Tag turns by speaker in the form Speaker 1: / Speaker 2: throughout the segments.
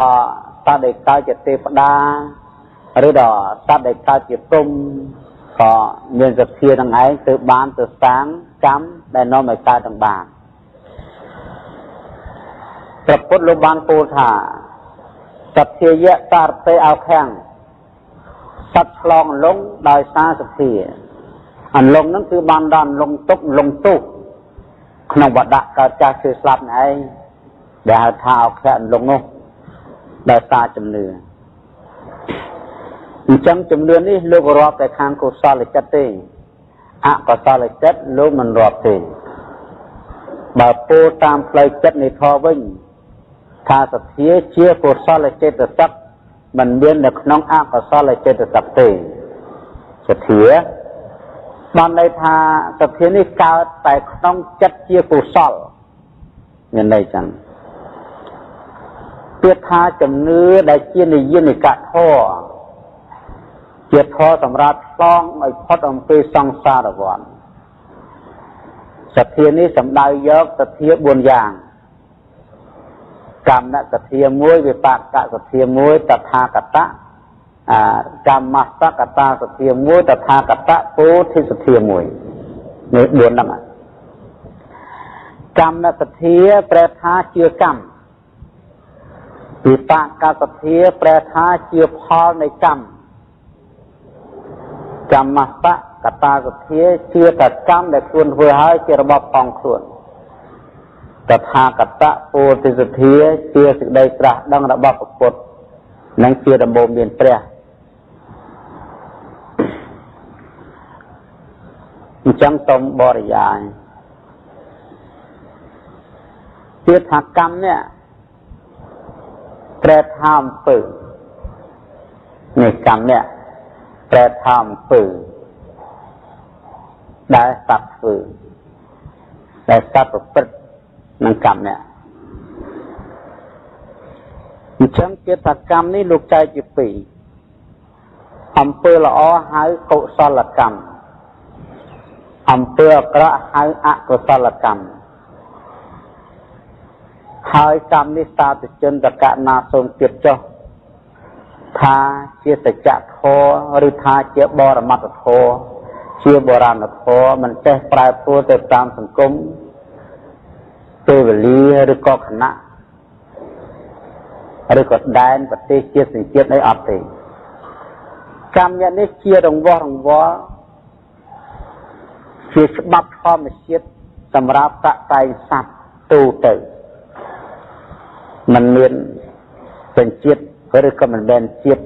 Speaker 1: សត្វដែលកើតជាទេវតាឬដល់សត្វដែលកើតជាទុំក៏មានសទ្ធានឹងឯងទៅបានទៅសាងកម្មដែលនាំឲ្យកើតទាំងបានព្រះពុទ្ធលោកបានពោលថាសទ្ធាយៈតរតេអោខាំងសត្វឆ្លងលងដោយសារសទ្ធាអន្លងហ្នឹងគឺបានដល់លងទុកលងទុកក្នុងវត្តកើតចាស់ជឿស្លាប់នេះឯងដែលហៅថាអខៈអន្លងនោះ ដោយសារជំនឿអញ្ចឹងជំនឿនេះលោករាប់តែខាងកុសលចិត្តទេអកុសលចិត្តលោកមិនរាប់ទេបើពោលតាមផ្លូវចិត្តនៃធម៌វិញថាសទ្ធាជាកុសលចេតសិកមិនមាននៅក្នុងអកុសលចេតសិកទេសទ្ធាបានន័យថាសទ្ធានេះកើតតែក្នុងចិត្តជាកុសលមានន័យចឹង ពាក្យថាជំនឿដែលជានិយនិកធម៌ជាធម៌សម្រាប់ឆ្លងឲ្យផុតអំពីសង្សារវដ្តសទ្ធានេះសំដៅយកសទ្ធា4យ៉ាងកម្មសទ្ធាមួយវិបាកសទ្ធាមួយតថាគតៈកម្មសកតាសទ្ធាមួយតថាគតៈពោធិសទ្ធាមួយនេះ4ហ្នឹងកម្មសទ្ធាប្រែថាជាកម្ម វិបាកសទ្ធាប្រែថាជាផលនៃកម្មកម្មសកតាសទ្ធាជាតកម្មដែលខ្លួនធ្វើហើយជារបស់ផងខ្លួនតថាគតៈពោធិសទ្ធាជាសេចក្តីត្រាស់ដឹងរបស់ពុទ្ធនិងជាដំបូងមានព្រះអញ្ចឹងសូមបរិយាយជាថាកម្មនេះ ប្រែថាអំពើនេះកម្មនេះប្រែថាអំពើដែលសត្វធ្វើដែលសត្វប្រព្រឹត្តនឹងកម្មនេះអញ្ចឹងជាថាកម្មនេះលោកចែកជាពីរអំពើល្អហៅកុសលកម្មអំពើអាក្រក់ហៅអកុសលកម្ម ហើយកម្មនេះសាធុជនតកណាសូមទៀតចុះថាជាសច្ចធម៌ឬថាជាបរមត្តធម៌ជាបុរាណធម៌មិនចេះប្រែប្រួលទៅតាមសង្គមពេលវេលាឬក៏គណៈឬក៏ដែនប្រទេសជាតិសញ្ជាតិអីអត់ទេកម្មនេះជារង្វាស់រង្វល់ជាច្បាប់ធម្មជាតិសម្រាប់តតែងសត្វទូទៅ มันមានសញ្ជាតិឬក៏មិនមែនជាតិ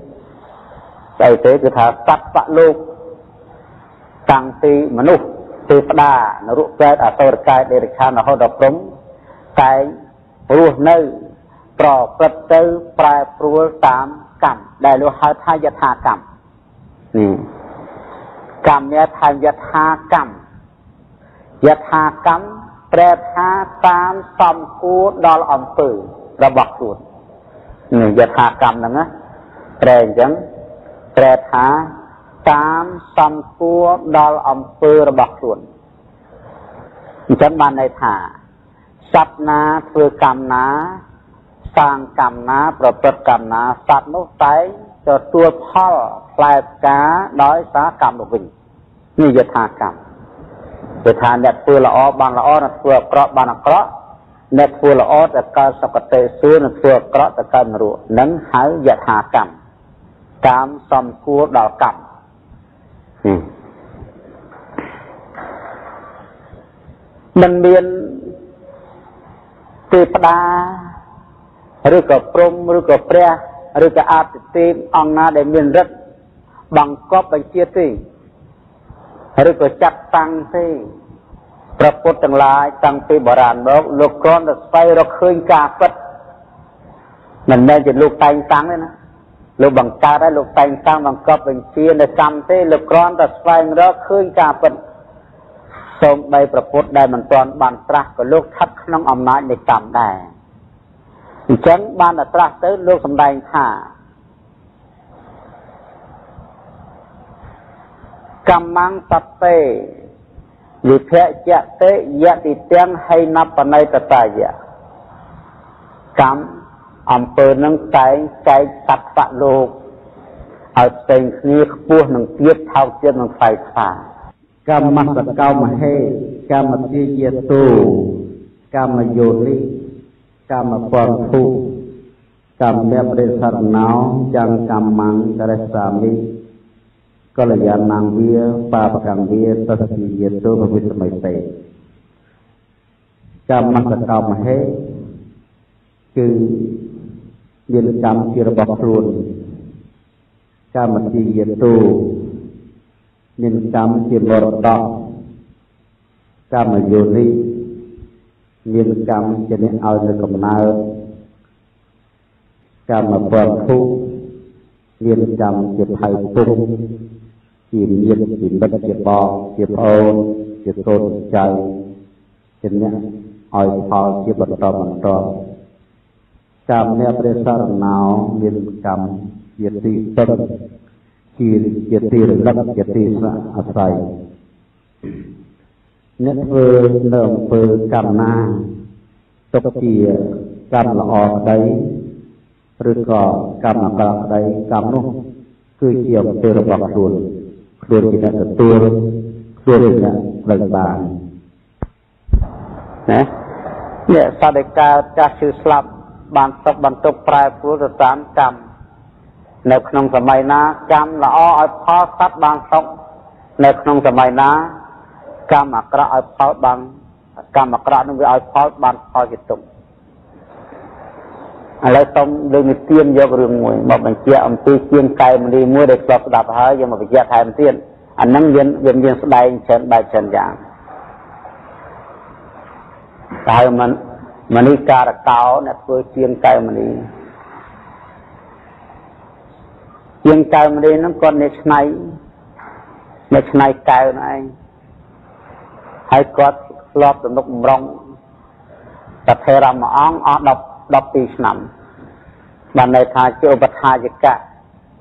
Speaker 1: ស្អីទេគឺថាសត្វបលោកតាំងពីមនុស្សទេវតានរុប្រែតអសុរកាយដេរឆានរហូតដល់ព្រំតែងរស់នៅប្រព្រឹត្តទៅប្រែប្រួលតាមកម្មដែលលោកហៅថាយថាកម្មនេះកម្មនេះថាយថាកម្មយថាកម្មប្រែថាតាមសំគួរដល់អំពើ របស់ខ្លួននេះយថាកម្មហ្នឹងណាប្រែអញ្ចឹងប្រែថាតាមសំគួរដល់អំពើរបស់ខ្លួនអញ្ចឹងបានន័យថាសត្វណាធ្វើកម្មណាសាងកម្មណា ប្រព្រឹត្តកម្មណាសត្វនោះតែងទទួលផលផ្លែផ្កាដោយសារកម្មនោះវិញនេះយថាកម្មគឺថាអ្នកធ្វើល្អបានល្អអ្នកធ្វើអាក្រក់បានអាក្រក់ អ្នកធ្វើល្អទៅកើតសុគតិសួគ៌អ្នកធ្វើអាក្រក់ទៅកើតនរកនឹងហៅយថាកម្មតាមសំគួរដល់កម្មមិនមានទេវតាឬក៏ព្រំឬក៏ព្រះឬក៏អតិទេពអង្គណាដែលមានរិទ្ធបង្កប់បញ្ជាទេឬក៏ចាត់តាំងទេ ព្រះពុទ្ធទាំងឡាយតាំងពីបុរាណមកលោកគ្រាន់តែស្វែងរកឃើញការពិតមិនមែនជាលោកតែងតាំងទេណាលោកបង្កើតហើយលោកតែងតាំងបង្កប់បញ្ជានៅកម្មទេលោកគ្រាន់តែស្វែងរកឃើញការពិតសូមបីប្រពុតដែលមិនទាន់បានត្រាស់ក៏លោកស្ថិតក្នុងអំណាចនៃកម្មដែរអញ្ចឹងបានតែត្រាស់ទៅលោកសម្ដែងថាកម្មੰសតេ វិភៈចតិយតិទាំងហៃណបណៃតតាយៈកម្មអំពើនឹងតែងចែកសត្វសក់លោកឲ្យផ្សេងគ្នាខ្ពស់នឹងទៀតថោកទៀតនឹងខ្សែខ្វា
Speaker 2: កម្មសកោមហេកម្មទាយតោកម្មយោនិកម្មពរភុកម្មបរិសរណោចាំងកម្មងករសាមិ កល្យាណងវាបាបកម្មវាតសតិយតោភវិសម័យតេកម្មសកោមហេគឺមានកម្មជារបស់ខ្លួនកម្មជាយតោមានកម្មជាមរតកកម្មយោនិមានកម្មជាអ្នកឲ្យនៅកំណើតកម្មពរភុមានកម្មជាថៃពុក ជាញាតិជាមិត្តជាបងជាប្អូនជាកូនចៅជាអ្នកឲ្យផលជាបន្តបន្តកម្មអ្នកព្រះសរណោមានកម្មជាទីពឹងជាជាទីរលឹកជាទីស្នាក់អាស្រ័យអ្នកធ្វើនៅអំពើកម្មណាទុកជាកម្មល្អក្តីឬក៏កម្មអាក្រក់ក្តីកម្មនោះគឺជាអំពើរបស់ខ្លួន ខ្លួនជាអ្នកទទួលខ្លួនជាអ្នកប្រឹងបាន
Speaker 1: ណានេះសត្វដែលកើតចាស់ឈឺស្លាប់បានទុកបន្ទុកប្រែប្រួលទៅតាមកម្មនៅក្នុងសម័យណាកម្មល្អឲ្យផលសត្វបានសុខនៅក្នុងសម័យណាកម្មអាក្រក់ឲ្យផលបានកម្មអាក្រក់នឹងវាឲ្យផលបានផលជាទុក្ខ ឥឡូវសូមលើកនិទានយករឿងមួយមកបញ្ជាក់អំពីជាងកែមនីមួយដែលធ្លាប់ស្ដាប់ហើយយកមកបញ្ជាក់ថែមទៀតអាហ្នឹងវាវាមានស្ដែងច្រើនបែបច្រើនយ៉ាងតែមិនមនីការកោអ្នកធ្វើជាងកែមនីជាងកែវមនីហ្នឹងគាត់នៅឆ្នៃនៅឆ្នៃកែវហ្នឹងឯងហើយគាត់ធ្លាប់ទំនុកបំរុងតថេរមួយអង្គអស់10 12ឆ្នាំបានន័យថាជាឧបថាជកៈ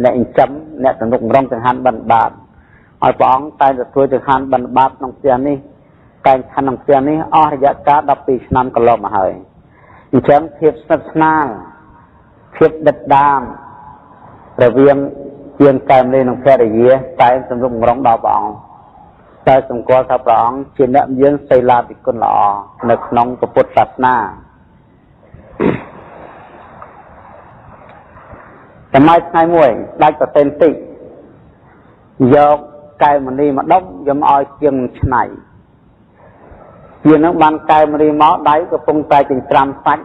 Speaker 1: អ្នកចិញ្ចឹមអ្នកទំនុកបំរុងចង្ហាន់បិណ្ឌបាតឲ្យព្រះអង្គតែងតែធ្វើចង្ហាន់បិណ្ឌបាតក្នុងផ្ទះនេះតែងខណ្ឌក្នុងផ្ទះនេះអស់រយៈកាល12ឆ្នាំកន្លងមកហើយអញ្ចឹងភាពស្និទ្ធស្នាលភាពដិតដាមរវាងជាងកែមនេះនឹងភរិយាតែសំរុំរងដល់ព្រះអង្គតែសម្គាល់ថាព្រះអង្គជាអ្នកមានសីលាធិគុណល្អនៅក្នុងពុទ្ធសាសនា សម័យថ្ងៃមួយដាច់ប្រសិនតិចយកកែមនីមកដុំយកមកឲ្យជាងឆ្នៃជាងនឹងបានកែមនីមកដៃកំពុងតែចិញ្ច្រាំសាច់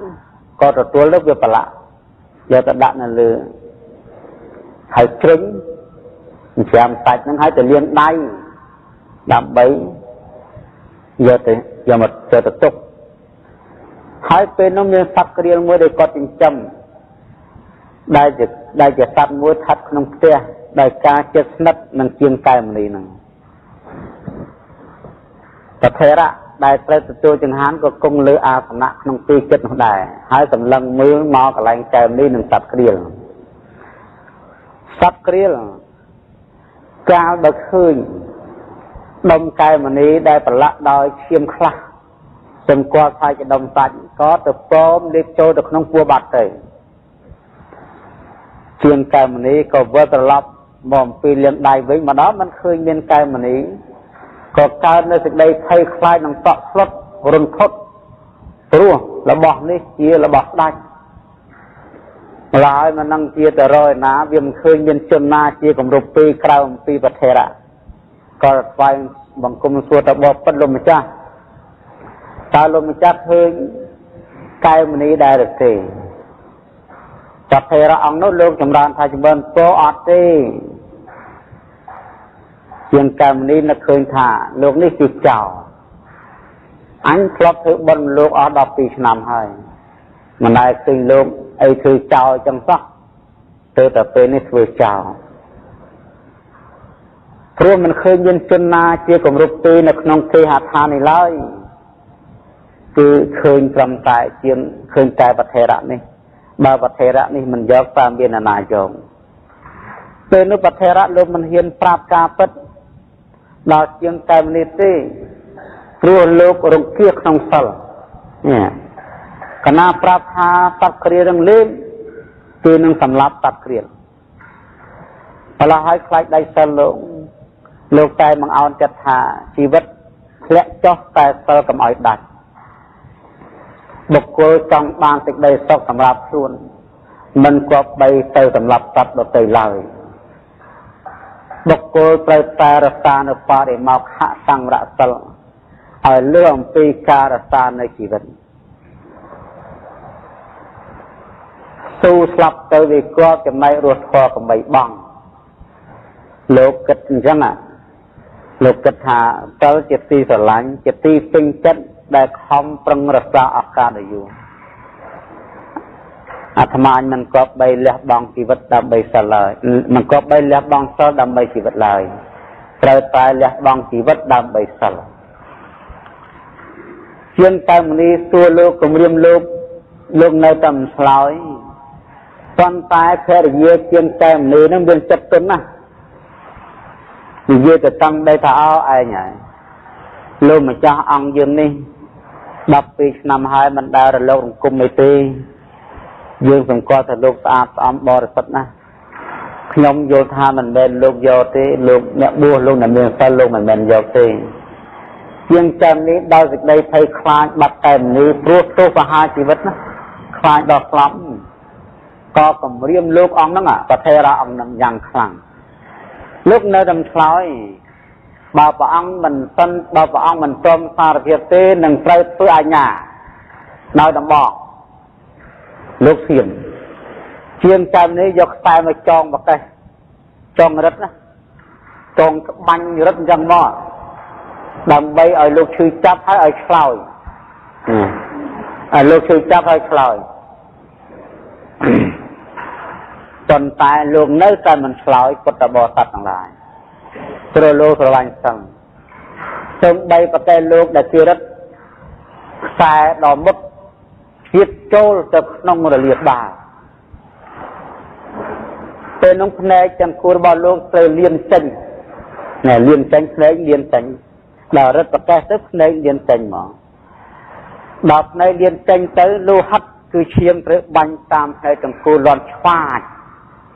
Speaker 1: ក៏ទទួលទៅវាប្រឡាក់យកទៅដាក់នៅលើហើយជ្រិញច្រាមសាច់ហ្នឹងហើយទៅលាងដៃដើម្បីយកទៅយកមកទៅទៅទុកហើយពេលនោះមានសត្វក្រៀលមួយដែលគាត់ចិញ្ចឹមដែលជា ដែលជាសត្វមួយស្ថិតក្នុងផ្ទះដោយការជិតស្និទ្ធនឹងជាងកែមនីហ្នឹងប្រធេរៈដែលត្រូវទទួលចង្ហាន់ក៏គង់លើអាសនៈក្នុងទីចិត្តនោះដែរហើយសម្លឹងមើលមកកន្លែងកែមនេះនឹងសត្វក្រៀលហ្នឹងសត្វក្រៀលកាលបើឃើញដុំកែមនីដែលប្រឡាក់ដោយឈាមខ្លះសម្គាល់ថាជាដុំសាច់ក៏ទៅព្រមលេបចូលទៅក្នុងពោះបាត់ទៅ ជាងកែមនីក៏វិលត្រឡប់មកអំពីលាងដៃវិញម្ដងមិនឃើញមានកែមនីក៏កើតនៅសេចក្តីភ័យខ្លាចនឹងតក់ស្លុតរន្ធត់ព្រោះរបស់នេះជារបស់ស្ដាច់ម្ល៉េះហើយមិននឹងជាតរយណាវាមិនឃើញមានជនណាជាគម្រប់ពីរក្រៅអំពីប្រធេរៈក៏ថ្វាយបង្គំសួរទៅបបពិតលោកម្ចាស់តើលោកម្ចាស់ឃើញកែមនីដែរឬទេ ប្រធេរៈអង្គនោះលោកចម្រើនថាចម្រើនពោអត់ទេជាងកែមនីនឹកឃើញថាលោកនេះជាចោលអញធ្លាប់ធ្វើបុណ្យលោកអស់12ឆ្នាំហើយមិនដែលឃើញលោកអីធ្វើចោលចឹងសោះទៅតែពេលនេះធ្វើចោលព្រោះមិនឃើញមានជនណាជាគម្រប់ទីនៅក្នុងគេហដ្ឋាននេះឡើយគឺឃើញត្រឹមតែជាងឃើញតែប្រធេរៈនេះ បើប្រធេរៈនេះមិនយកតាមមានអាណាយកពេលនោះប្រធេរៈលោកមិនហ៊ានប្រាប់ការពិតដល់ជាងតែមនីទេព្រោះលោករង្គៀក្នុងសិលនេះកណាប្រាប់ថាសត្វគ្រានឹងលេងគឺនឹងសម្លាប់តាត់គ្រៀលបលាឲ្យខ្លាចដៃសិលលោកលោកតែមកអោនចិត្តថាជីវិតធ្លាក់ចុះតែសិលកុំឲ្យដាច់ បុគ្គលចង់បានសេចក្តីសុខសម្រាប់ខ្លួនមិនគប្បីទៅសម្រាប់សត្វដទៃឡើយបុគ្គលត្រូវតែរក្សានៅបរិមកខសង្រសិលឲ្យលឺអំពីការរក្សានៅជីវិតស៊ូស្លាប់ទៅវាគាត់ចំណែករស់ធរកំបីបងលោកគិតអញ្ចឹងលោកគិតថាសិលជាទីស្រឡាញ់ជាទីពេញចិត្ត ដែលខំប្រឹងរក្សាឱកាសឲ្យយូរអាត្មាមិនគប់បីលះបង់ជីវិតដើម្បីសិលឡើយមិនគប់បីលះបង់សិលដើម្បីជីវិតឡើយត្រូវតែលះបង់ជីវិតដើម្បីសិលជាងតែមនីសួរលោកគម្រាមលោកលោកនៅតែមិនឆ្លើយប៉ុន្តែភរិយាជាងតែមនីនឹងមានចិត្តទន់ណាស់និយាយទៅតាំងដីថាអោឯងហើយលោកម្ចាស់អង្គយើងនេះ 12ឆ្នាំហើយមិនដែលរលករង្គំអីទេយើងសង្កត់ថាលោកស្អាតស្អំបរិសុទ្ធណាស់ខ្ញុំយល់ថាមិនមែនលោកយកទេលោកអ្នកបួសលោកអ្នកមានសិលលោកមិនមែនយកទេជាងចាំនេះដោយសេចក្តីភ័យខ្លាចបាត់តែមនីព្រោះទោសបហាជីវិតណាខ្លាចដល់ស្លាប់ក៏គម្រាមលោកអង្គហ្នឹងប្រធេរៈអង្គហ្នឹងយ៉ាងខ្លាំងលោកនៅតែឆ្លើយ បើព្រះអង្គមិនសិនបើព្រះអង្គមិនព្រមសារភាពទេនឹងត្រូវធ្វើអាញាដោយដំបងលោកធៀមជាងចាំនេះយកខ្សែមកចងប្រកេះចងរឹតណាចងក្បាញ់រឹតអញ្ចឹងមកដើម្បីឲ្យលោកឈឺចាប់ហើយឲ្យឆ្លោយឲ្យលោកឈឺចាប់ហើយឆ្លោយប៉ុន្តែលោកនៅតែមិនឆ្លើយពុទ្ធបរិស័ទទាំងឡាយ ព្រោះលោកស្រឡាញ់សឹងសូម្បីប្រកែលោកដែលជារិទ្ធខ្សែដ៏មុតឈៀតចូលទៅក្នុងរលាបាពេលនោះភ្នែកទាំងគូរបស់លោកត្រូវលៀនចេញណែលៀនចេញភ្នែកលៀនចេញដល់រិទ្ធប្រកែទៅភ្នែកលៀនចេញមកដល់ភ្នែកលៀនចេញទៅលោហិតគឺឈាមត្រូវបាញ់តាមភ្នែកទាំងគូលន់ឆ្វាច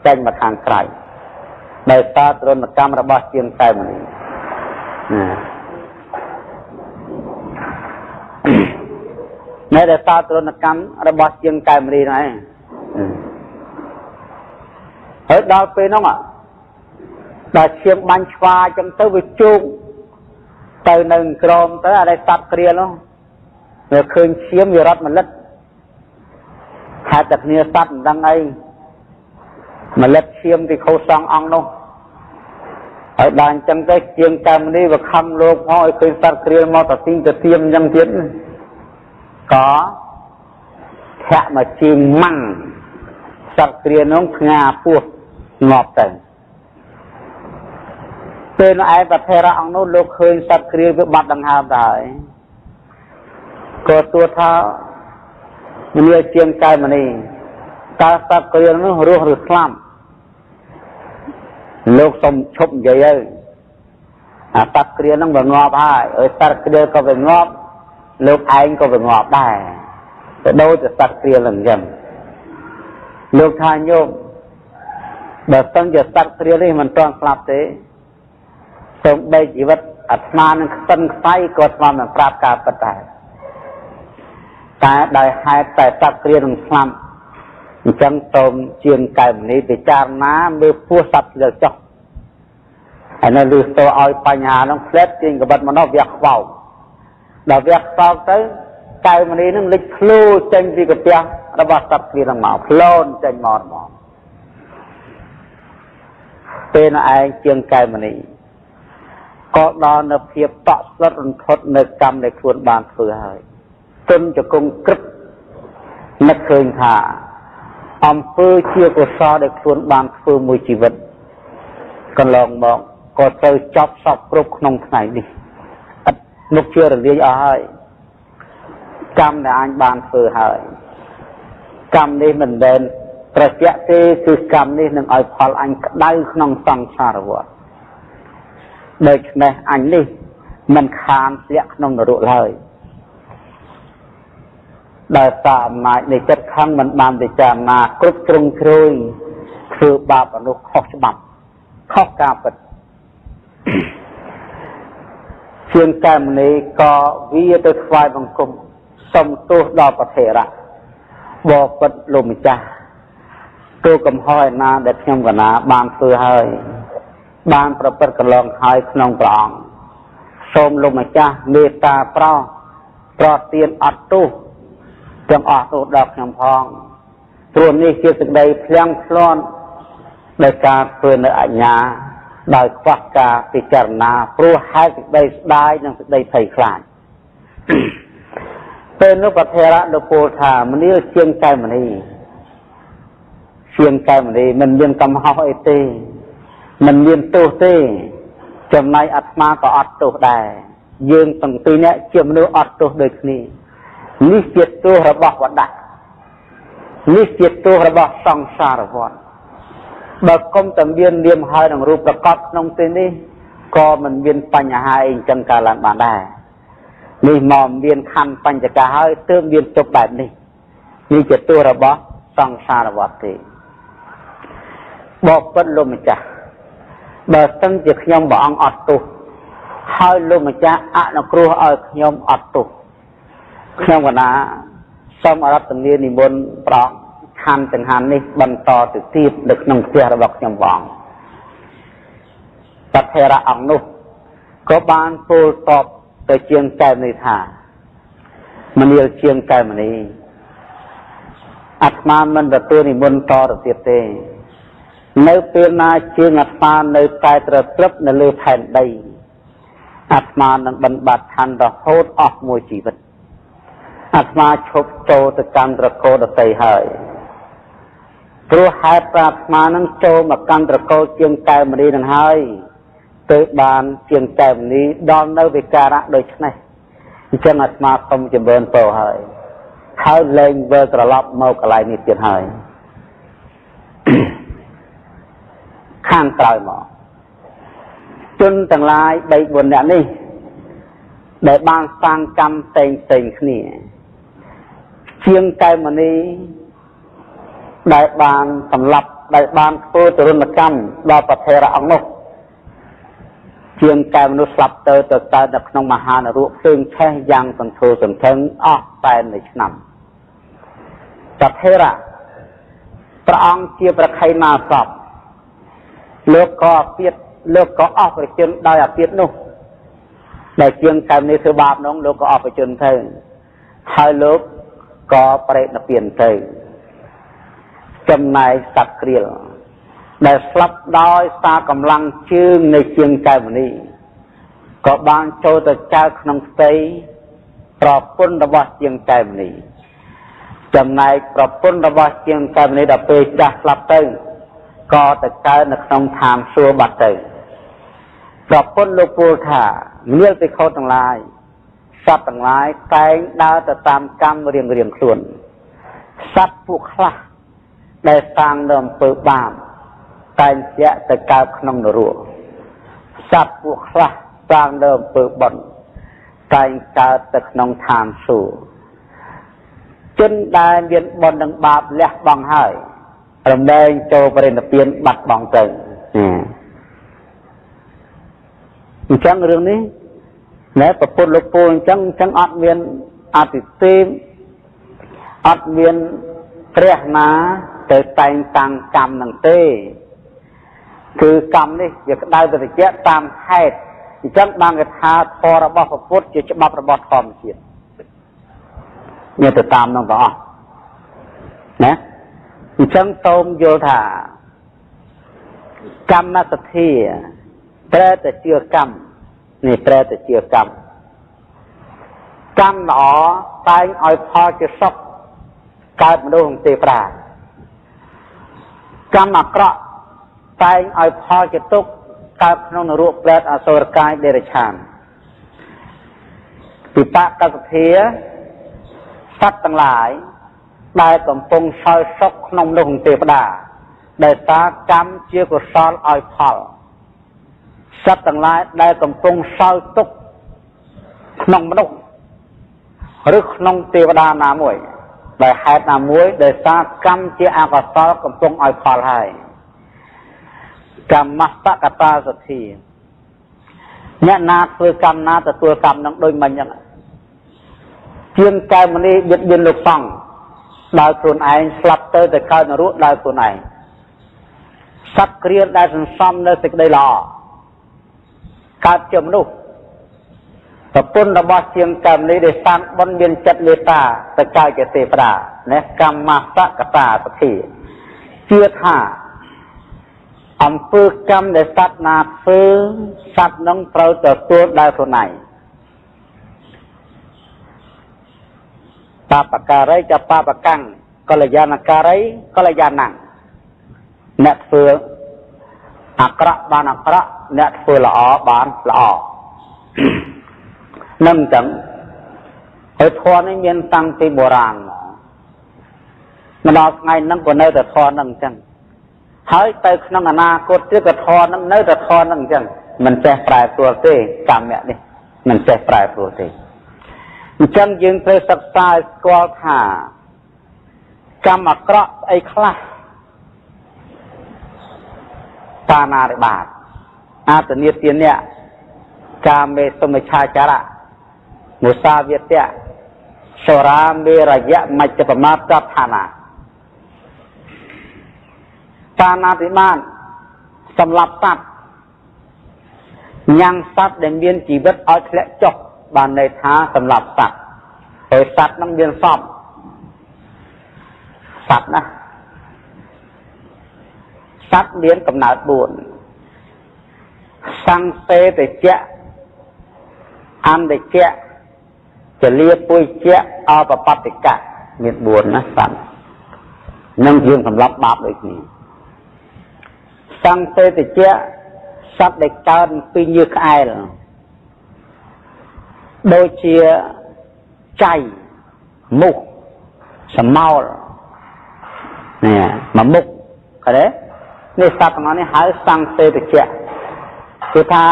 Speaker 1: ចេញមកខាងក្រៅ ដោយសារទរណកម្មរបស់ជាងតែមនីណានៅតែសារទរណកម្មរបស់ជាងកែមរីហ្នឹងហើយដល់ពេលហ្នឹងដល់ឈាមបាញ់ឆ្វាចឹងទៅវាជោគទៅនៅក្រមទៅអានេះសត្វគ្រាលនោះវាឃើញឈាមវារត់មលិតហេតុតែគ្នាសត្វមិនដឹងអី មលិតឈាមទីខោសងអង្គនោះហើយដល់អញ្ចឹងទៅជាងកម្មនេះវាខំលោកផងឲ្យឃើញសត្វគ្រាលមកតទីទៅទៀមអញ្ចឹងទៀតក៏ធាក់មកជាងម៉ាំងសត្វគ្រាលនោះផ្ងាពោះងាប់ទៅពេលឯប្រធេរៈអង្គនោះលោកឃើញសត្វគ្រាលវាបាត់ដង្ហើមទៅហើយក៏ទួថាមនីជាងកែមនី តើសត្វគ្រាលនោះរស់ឬស្លាប់លោកសុំឈប់និយាយទៅអាសត្វគ្រានឹងវាងាប់ហើយអើសត្វគ្រាក៏វាងាប់លោកឯងក៏វាងាប់ដែរទៅដូចតែសត្វគ្រានឹងអញ្ចឹងលោកថាញោមបើសិនជាសត្វគ្រានេះមិនទាន់ស្លាប់ទេសូម្បីជីវិតអាត្មានឹងខ្សិនខ្សៃក៏ស្មានមិនប្រាប់ការពិតដែរតែដោយហេតុតែសត្វគ្រានឹងស្លាប់ អញ្ចឹងសូមជាងកែមនេះពិចារណាមើលពោះសត្វលើចុះហើយនៅលឺស្ទោឲ្យបញ្ហាហ្នឹងផ្លែតជាងកបិតមកនោះវាខ្វោកដល់វាខ្វោកទៅកែមនេះនឹងលេចធ្លូចេញពីកាពះរបស់សត្វគ្រាហ្នឹងមកផ្លូនចេញមកមកពេលនោះឯងជាងកែមនេះក៏ដល់នៅភាពតក់ស្លុតរន្ធត់នៅកម្មដែលខ្លួនបានធ្វើហើយទុនជង្គង់ក្រឹបនឹកឃើញថា អំពើជាកុសលដែលខ្លួនបានធ្វើមួយជីវិតកន្លងមកក៏ត្រូវចប់សពគ្រប់ក្នុងថ្ងៃនេះឥតមុខជារលាយអស់ហើយកម្មដែលអញបានធ្វើហើយកម្មនេះមិនមែនត្រជាក់ទេគឺកម្មនេះនឹងឲ្យផលអញក្តៅក្នុងសង្សារវដ្តដូច្នេះអញនេះមិនខានធ្លាក់ក្នុងនរកឡើយ ដោយសារអំណាចនៃចិត្តខឹងមិនបានពិចារណាគ្រប់ជ្រុងជ្រោយធ្វើបាបអនុខុសច្បាប់ខុសការពិតជាងកែមនីក៏វាទៅថ្វាយបង្គំសុំទោសដល់ប្រធេរៈបបិទ្ធលោកម្ចាស់ទូកំហុសឯណាដែលខ្ញុំកណាបានធ្វើហើយ បានប្រព្រឹត្តកន្លងហើយក្នុងព្រះអង្គសូមលោកម្ចាស់មេត្តាប្រោសប្រទានអត់ទោស ទាំងអស់ទោសដល់ខ្ញុំផងព្រោះនេះជាសេចក្តីភ្លាំងភ្លាន់ដោយការធ្វើនៅអញ្ញាដោយខ្វះការពិចារណាព្រោះហេតុសេចក្តីស្ដាយនិងសេចក្តីភ័យខ្លាចពេលនោះប្រធរៈលោកពោលថាមនាលជាងកែមនីជាងកែមនីមិនមានកំហុសអីទេមិនមានទោសទេ ចំណែកអាត្មាក៏អត់ទោសដែរយើងទាំងពីរនាក់ជាមនុស្សអត់ទោសដូចគ្នា នេះជាទោសរបស់វត្តនេះជាទោសរបស់សង្សារវត្តបើគុំតែមាននាមហើយនឹងរូបប្រកបក្នុងទីនេះក៏មិនមានបញ្ហាអីអញ្ចឹងកើតឡើងបានដែរនេះមកមានខណ្ឌបញ្ចកាហើយទើបមានទុកបែបនេះនេះជាទោសរបស់សង្សារវត្តទេបបិទ្ធលោកម្ចាស់បើសិនជាខ្ញុំព្រះអង្គអត់ទោសហើយលោកម្ចាស់អនុគ្រោះឲ្យខ្ញុំអត់ទោស ខ្ញុំកណាសូមអរតនានិមន្តប្រងខណ្ឌចង្ហាន់នេះបន្តទៅទៀតនៅក្នុងផ្ទះរបស់ខ្ញុំបងតថេរៈអង្គនោះក៏បានពោលតបទៅជាងកែមនេះថាមនាលជាងកែមនេះអាត្មាមិនទទួលនិមន្តតទៅទៀតទេ នៅពេលណាជាងអាត្មានៅតែត្រត្រឹបនៅលើផែនដីអាត្មានឹងបិណ្ឌបាត់ឋានរហូតអស់មួយជីវិត អាត្មាឈប់ចូលទៅកម្មត្រកោដតីហើយព្រោះហេតុប្រាថ្នានឹងចូលមកកម្មត្រកោជាងកែមនីនឹងហើយទៅបានជាងកែមនីដល់នៅវិការៈដូចនេះអញ្ចឹងអាត្មាសូមចម្រើនពរហើយហើយលែងវិលត្រឡប់មកកន្លែងនេះទៀតហើយខាងក្រោយមកជនទាំងឡាយ3 4នាក់នេះ ដែលបានសាងកម្មផ្សេងផ្សេងគ្នា ជាងកែមនីដែលបានសម្លាប់ដែលបានធ្វើទរណកម្មដល់ប្រធេរអង្គនោះជាងកែមនុស្សស្លាប់ទៅទៅកើតនៅក្នុងមហានរកផ្សេងឆេះយ៉ាងសន្ធោសន្ធឹងអស់តែនៃឆ្នាំប្រធេរៈព្រះអង្គជាប្រខៃណាសពលោកក៏អពាតលោកក៏អស់ប្រជជនដោយអពាតនោះដែលជាងកែមនេះធ្វើបាបនោះលោកក៏អស់ប្រជជនទៅហើយលោក ក៏ប្រេតនិព្វានទៅចំណែកសត្វក្រៀលដែលស្លាប់ដោយសារកម្លាំងជើងនៃជាងកែវនីក៏បានចូលទៅចៅក្នុងផ្ទៃប្រពន្ធរបស់ជាងកែវនីចំណែកប្រពន្ធរបស់ជាងកែវនីដល់ពេលចាស់ស្លាប់ទៅក៏ទៅកើតនៅក្នុងឋានសួគ៌បាត់ទៅប្រពន្ធលោកពូលថាមាលពិខុទាំងឡាយ សត្វទាំងឡាយតែងដើរទៅតាមកម្មរៀងរៀងខ្លួនសត្វពួកខ្លះដែលសាងនៅអំពើបាបតែងជាទៅកើតក្នុងនរកសត្វពួកខ្លះសាងនៅអំពើបុណ្យតែងកើតទៅក្នុងឋានសួគ៌ជនដែលមានបុណ្យនិងបាបលះបង់ហើយរំលែងចូលបរិនិព្វានបាត់បង់ទៅអញ្ចឹងរឿងនេះ ណែប្រពុតលោកពូអញ្ចឹងអញ្ចឹងអត់មានអតិទេពអត់មានព្រះណាទៅតែងតាំងកម្មនឹងទេ គឺកម្មនេះវាក្តៅទៅត្រជាក់តាមហេតុអញ្ចឹងបានគេថាធម៌របស់ព្រះពុទ្ធជាច្បាប់របស់ធម្មជាតិមានទៅតាមនឹងទាំងអស់ណាអញ្ចឹងសូមយល់ថាកម្មសទ្ធាប្រែទៅជាកម្ម នេះប្រែទៅជាកម្មកម្មល្អតែងឲ្យផលជាសុខកើតមនុស្សទេវតាកម្មអាក្រក់តែងឲ្យផលជាទុក្ខកើតក្នុងនរកប្រែតអសុរកាយដេរឆានពិបាកកសធាសត្វទាំងឡាយដែលកំពុងសោយសុខក្នុងនោះទេវតាដែលតាកម្មជាកុសលឲ្យផល សត្វទាំងឡាយដែលកំពុងសោយទុក្ខក្នុងមនុស្សឬក្នុងទេវតាណាមួយដោយហេតុណាមួយដោយសារកម្មជាអកុសលកំពុងឲ្យផលហើយកម្មសកតាសទ្ធាអ្នកណាធ្វើកម្មណាទទួលកម្មនឹងដូចមិញហ្នឹងជាងកែមនីយិតយិនលោកសង្ឃដោយខ្លួនឯងស្លាប់ទៅទៅកើតនរកដោយខ្លួនឯងសត្វគ្រាដែលសន្សំនៅសេចក្តីល្អ កើតជាមនុស្សប្រពន្ធរបស់ជាងកម្មនេះដែលសាងបុណ្យមានចិត្តមេត្តាទៅកើតជាទេវតាណាកម្មសកតាសទ្ធាជឿថាអំពើកម្មដែលសត្វណាធ្វើសត្វនឹងត្រូវទទួលដោយខ្លួនឯងបបការីចបបកាំងកល្យាណការីកល្យាណੰអ្នកធ្វើ អាក្រក់បានអាក្រក់អ្នកធ្វើល្អបានល្អនឹងចឹងហើយធម៌នេះមានតាំងពីបុរាណមកដល់ថ្ងៃហ្នឹងក៏នៅតែធម៌ហ្នឹងចឹងហើយទៅក្នុងអនាគតទៀតក៏ធម៌ហ្នឹងនៅតែធម៌ហ្នឹងចឹងមិនចេះប្រែប្រួលទេកម្មនេះមិនចេះប្រែប្រួលទេអញ្ចឹងយើងត្រូវសិក្សាឲ្យស្គាល់ថាកម្មអាក្រក់អីខ្លះ បាណារិបាតអាតនីទានៈកាមេសុមិឆាចារៈមុសាវាទៈសរាមេរយៈមជ្ជបមាតដ្ឋានាបាណារិបាតសម្រាប់សត្វញ៉ាំងសត្វដែលមានជីវិតឲ្យធ្លាក់ចុះបានន័យថាសម្រាប់សត្វហើយសត្វនឹងមានសពសត្វណា សត្វមានកំណើត4សង្សេតិជៈអន្តជៈចលាពុយជៈអបបតិកៈមាន4ណាសត្វនឹងយើងសម្រាប់បាបដូចគ្នាសង្សេតិជៈសត្វដែលកើតពីញើសក្អែលដូចជាចៃមុខសមោលនេះមួយមុខឃើញទេ នេះសត្វទាំងនេះហៅសង្សេតជៈគឺថា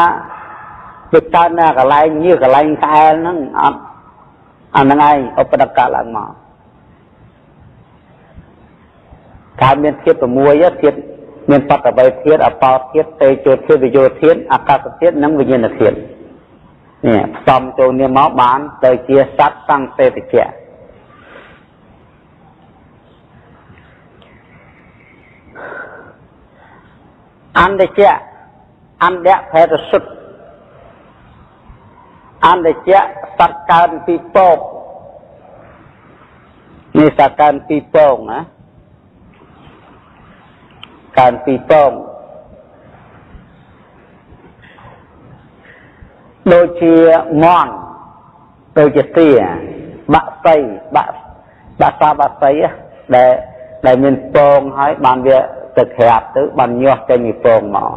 Speaker 1: វាកើតនៅកន្លែងញើសកន្លែងក្អែលហ្នឹងអត់អាហ្នឹងឯងឧបដកឡើងមកកើតមានធាតុ6ធាតុមានបតវ័យធាតុអបោធាតុតេជោធាតុវិយោធាតុអាកាសធាតុនិងវិញ្ញាណធាតុនេះផ្សំចូលនេះមកបានទៅជាសត្វសង្សេតជៈ អន្តជៈអន្តៈភេទសុទ្ធអន្តជៈសត្វកើនពីពកនេះសត្វកើនពីពងណាកើនពីពងដូចជាមន់ដូចជាទាបាក់សៃបាក់បាក់សាបាក់សៃដែលដែលមានពងហើយបានវា ទៅក្រាបទៅបានញាស់ចេញពីពងមក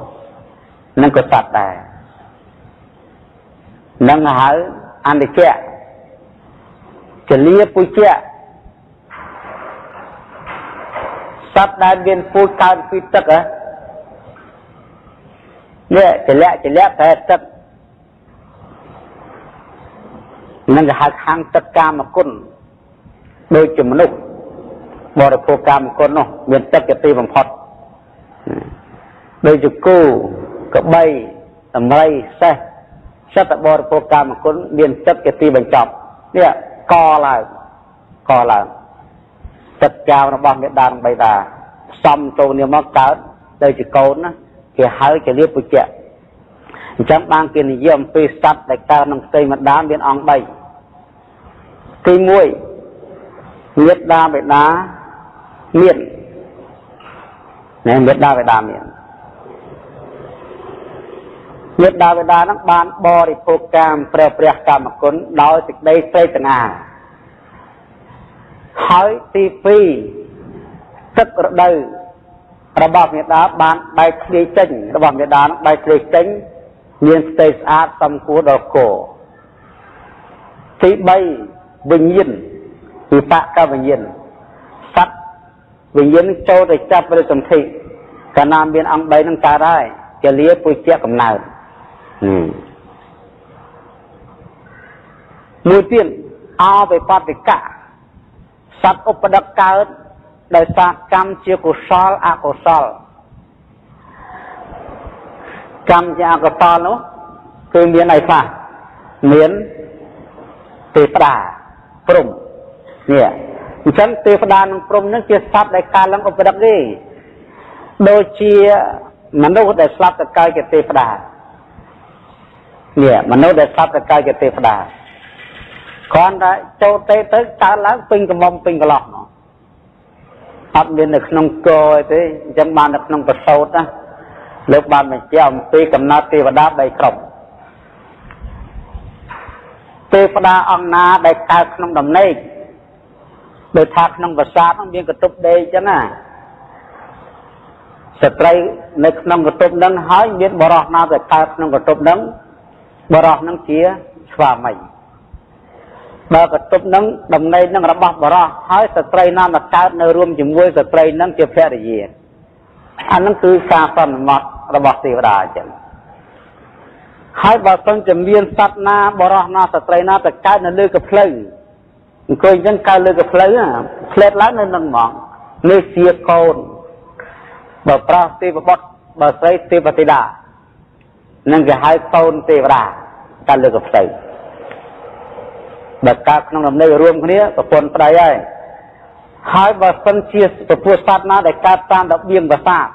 Speaker 1: នឹងក៏សត្វដែរនឹងហៅអន្តជៈចលាពុជៈសត្វដែលមានពូជកើតពីទឹកហ៎នេះចលាចលាប្រែទឹកនឹងគេហៅខាងទឹកកាមគុណដូចជាមនុស្សបរិភោគកាមគុណនោះមានទឹកជាទីបំផុត ដូចជាគោកបីតម្រៃសេះសត្វបរិភោគកាមគុណមានទឹកជាទីបញ្ចប់នេះកឡើងកឡើងទឹកចៅរបស់មេដានបៃតាផ្សំចូលនេះមកកើតទៅជាកូនណាគេហៅជាលៀបពុជៈអញ្ចឹងបានគេនិយាយអំពីសត្វដែលកើតក្នុងផ្ទៃម្ដានមានអង្គ3ទី1មេដាបេដាមានណែមេដាបេដាមាន មេដាបេដានឹងបានបរិភោគកាមព្រះព្រះកម្មគុណដោយសេចក្តីស្រេកស្ងាហើយទី2ទឹករដូវរបស់មេដាបានបែកធ្លាយចេញរបស់មេដានឹងបែកធ្លាយចេញមានស្ទេស្អាតសំគួរដល់គោទី3វិញ្ញាណវិបកវិញ្ញាណសត្វវិញ្ញាណចូលទៅចាប់ឬសន្ធិកាលណាមានអង្គ3នឹងកើតហើយជាលាពុជៈកំណើត មួយទៀតអបិបតិកៈសសត្វឧបដិកកើតដោយសារកម្មជាកុសលអកុសលកម្មជាអកុសលនោះគឺមានអីខ្លះមានទេវតាព្រំនេះអញ្ចឹងទេវតានិងព្រំនឹងជាសត្វដែលកើតឡើងឧបដិកទេដូចជាមនុស្សដែលស្លាប់ទៅកើតជាទេវតា នេះមនុស្សដែលស្លាប់ទៅកើតជាទេវតាគ្រាន់តែចូលទេទៅកើតឡើងពេញកំមុំពេញកន្លោះមកអត់មាននៅក្នុងកទេអញ្ចឹងបាននៅក្នុងប្រសោតណាលោកបានបញ្ជាក់អំពីកំណត់ទេវតា3ក្រុមទេវតាអង្គណាដែលកើតក្នុងដំណេកដោយថាក្នុងប្រាសាទនោះមានកតុបដេកអញ្ចឹងណាស្ត្រីនៅក្នុងកតុបនឹងហើយមានបរោះណាដែលកើតក្នុងកតុបនឹង បរោះនឹងជាស្វាមីបើកតុបនឹងដំណេកនឹងរបស់បរោះហើយស្ត្រីណាមកកើតនៅរួមជាមួយស្ត្រីនឹងជាភរិយាអានឹងគឺការសន្មត់របស់ទេវតាអញ្ចឹងហើយបើសិនជាមានសត្វណាបរោះណាស្ត្រីណាទៅកើតនៅលើកផ្លូវអង្គុយអញ្ចឹងកើតលើកផ្លូវផ្លែតឡើងនៅនឹងហ្មងនេះជាកូនបើប្រុសទេវបុត្របើស្រីទេវធីតា នឹងគេហៅកូនទេវតាកើតលើកផ្លូវបើកើតក្នុងដំណេករួមគ្នាប្រពន្ធប្តីហើយហើយបើសិនជាពពុះសត្វណាដែលកើតតាមរបៀងប្រសាទ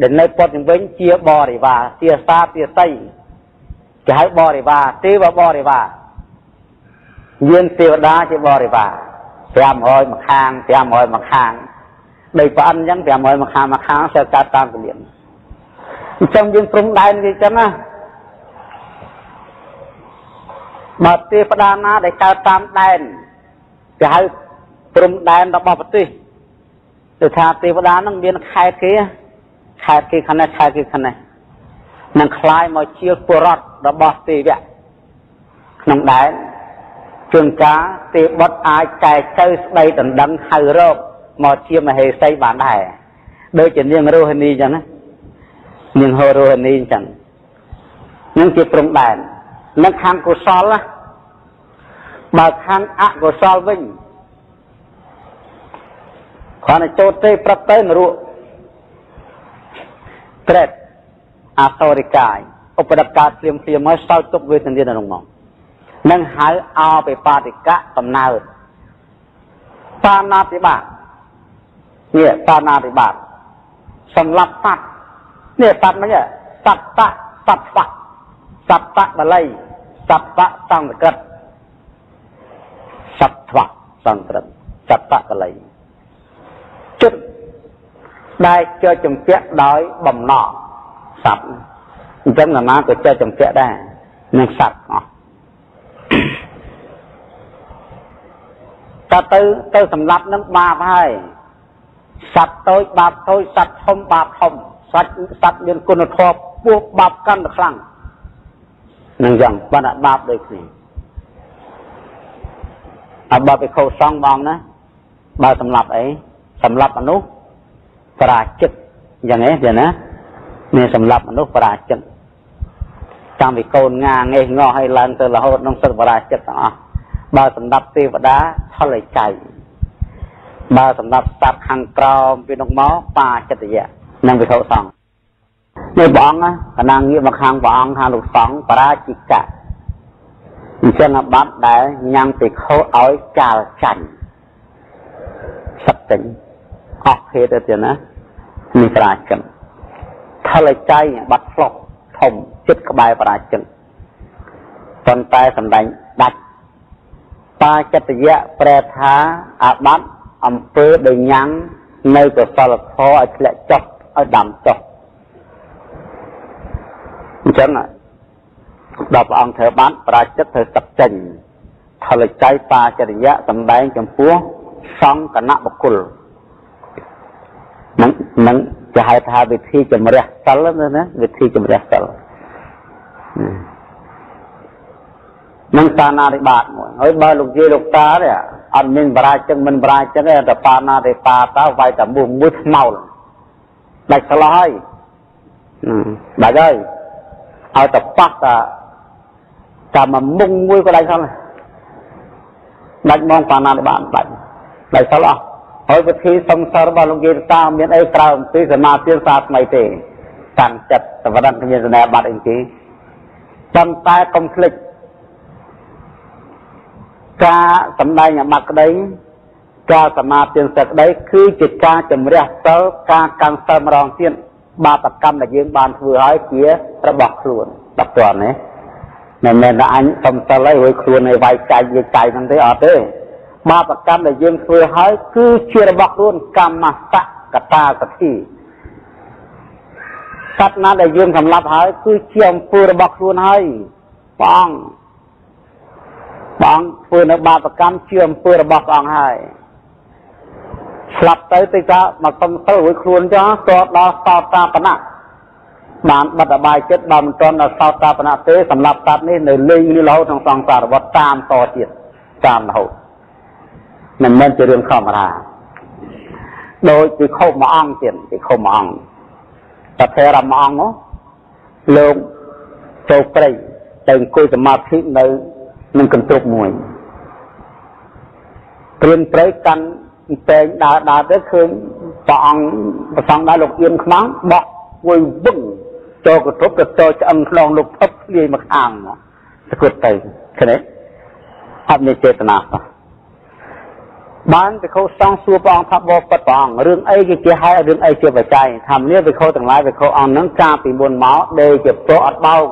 Speaker 1: ដែលនៅពុតនឹងវិញជាបរិវារជាសាជាស័យគេហៅបរិវារទេវបរិវារយានទេវតាជាបរិវារ500មកខាង500មកខាងដោយប្រអិនអញ្ចឹង500មកខាងមកខាង sẽ កើតតាមពលាន អញ្ចឹងយើងព្រំដែនវាអញ្ចឹងណាបើទេវតាណាដែលកើតតាមដែនគេហៅព្រំដែនរបស់ប្រទេសគឺថាទេវតានឹងមានខេត្តគេខេត្តគេខាងនេះខេត្តគេខាងនេះនឹងคล้ายមកជាពុរដ្ឋរបស់ទេវៈក្នុងដែនជួនកាលទេបុតអាចកែទៅស្ដីដណ្ដឹងហៅរកមកជាមហេសីបានដែរដូចជានាងរោហនីអញ្ចឹងណា នាងហោរោហនីអញ្ចឹងនឹងជាព្រំដែននឹងខាងកុសលណាបើខាងអកុសលវិញគ្រាន់តែចូលទេប្រឹកទៅនរកត្រេតអសរិកាយឧបដកាភ្លាមភ្លាមមកសោចទុកវេទនានៅក្នុងមកនឹងហៅអបិបាតិកៈកំណើតបាណាតិបាតនេះបាណាតិបាតសម្រាប់សត្វ នេះសត្វមិញសត្វតសត្វវៈសត្វតបល័យសត្វតសង្ក្រឹតសត្វវៈសង្ក្រឹតសត្វតបល័យចិត្តដែលជាជំពាក់ដោយបំណងសត្វអញ្ចឹងអាណាក៏ចេះចម្ពាក់ដែរនឹងសត្វអស់តើទៅទៅសម្លាប់នឹងបាបហើយសត្វតូចបាបតូចសត្វធំបាបធំ សត្វសត្វមានគុណធម៌ពោះបាបកាន់តែខ្លាំងនឹងយ៉ាងបានបាបដូចគ្នាអបបិខោសងបងណាបើសម្លាប់អីសម្លាប់មនុស្សបរាជិតយ៉ាងនេះទេណាមានសម្លាប់មនុស្សបរាជិតតាំងពីកូនងាងេះងោះឲ្យឡើងទៅរហូតក្នុងសិទ្ធបរាជិតទាំងអស់បើសម្រាប់ទេវតាថលចៃបើសម្រាប់សត្វខាងក្រោមពីនោះមកបាចិត្តយៈ និងវិធុសង្ឃនេះព្រះអង្គកណាងងារមកខាងព្រះអង្គថាលោកសង្ឃបរាជិកៈអញ្ចឹងបាត់ដែលញ៉ាំងពីខោឲ្យចាលចាញ់សត្វតិញអស់ភេទទៅទៀតណានេះបរាជិកថលចៃបាត់ផ្លុកធំចិត្តក្បែរបរាជិកប៉ុន្តែសម្ដែងដាច់បាចិត្តយៈប្រែថាអាបត្តិអំពើដែលញ៉ាំងនៅកសលធម៌ឲ្យធ្លាក់ចុះ ឲ្យដាំចុះអញ្ចឹងដល់ព្រះអង្គធ្វើបានប្រាជិតធ្វើទឹកចេញផលចៃបាចរិយៈសម្ដែងចំពោះសង្កណបុគ្គលនឹងនឹងគេហៅថាវិធីជំរះសិលណាវិធីជំរះសិលនឹងបាណាតិបាតមួយហើយបើលោកយាយលោកតាទេអត់មានបរាជិកមិនបរាជិកទេតែបាណាតិបាតទៅវាយតែមួយមួយថ្មោល ដាច់ស្លោះហើយដាច់ហើយឲ្យតែប៉ះតាតាមមុងមួយក៏ដាច់ផងដាច់មកបាណាតិបាតដាច់ដោយសិលអស់ហើយវិធីសំសើរបស់លោកយាយតាមានអីក្រៅអំពីសមាធិសាថ្មីទេតាំងចិត្តសវណ្ណមានសនាបត្រអីទេប៉ុន្តែកុំភ្លេចការសំដែងអាបត្តិក្តី ការសមាធិសក្តីគឺជាការជំរះសិលការកាន់សិលម្ដងទៀតបាបកម្មដែលយើងបានធ្វើហើយជារបស់ខ្លួនដល់តើណាមិនមែនថាអញសុំសិលហើយរួចខ្លួនឲ្យវាយចាយវាចាយហ្នឹងទេអត់ទេបាបកម្មដែលយើងធ្វើហើយគឺជារបស់ខ្លួនកម្មសៈកតាសទ្ធិសត្វណាដែលយើងសម្លាប់ហើយគឺជាអំពើរបស់ខ្លួនហើយព្រះអង្គព្រះអង្គធ្វើនៅបាបកម្មជាអំពើរបស់ព្រះអង្គហើយ ស្លាប់ទៅទៅថាមកសុំទៅរួចខ្លួនចោលតដល់សោតាបណៈបានបិទអបាយចិត្តបើមិនទាន់ដល់សោតាបណៈទេសម្រាប់សត្វនេះនៅលេងលីរហូតក្នុងសង្សារវត្តតាមតទៀតតាមរហូតមិនមែនជារឿងធម្មតាដោយពីខុសមួយអង្គទៀតពីខុសមួយអង្គតែថេរមួយអង្គនោះលោកចូលព្រៃទៅអង្គុយសមាធិនៅនឹងកន្ទប់មួយព្រៀនព្រៃកាន់ តែងដើរដើរទៅឃើញព្រះអង្គប្រសងដែរលោកអៀនខ្មាំងបក់វុយវឹងចូលកន្ទប់ទៅចូលឆ្អឹងខ្លងលោកផឹកធ្លាយមកខាងស្គត់ទៅឃើញទេអត់មានចេតនាសោះបានវិខោសង្ឃសួរព្រះអង្គថាបបពិតព្រះអង្គរឿងអីគេជាហេតុរឿងអីជាបច្ច័យថាមនេះវិខោទាំងឡាយវិខោអង្គនឹងកាលពីមុនមកដេកជាព្រោះអត់បោក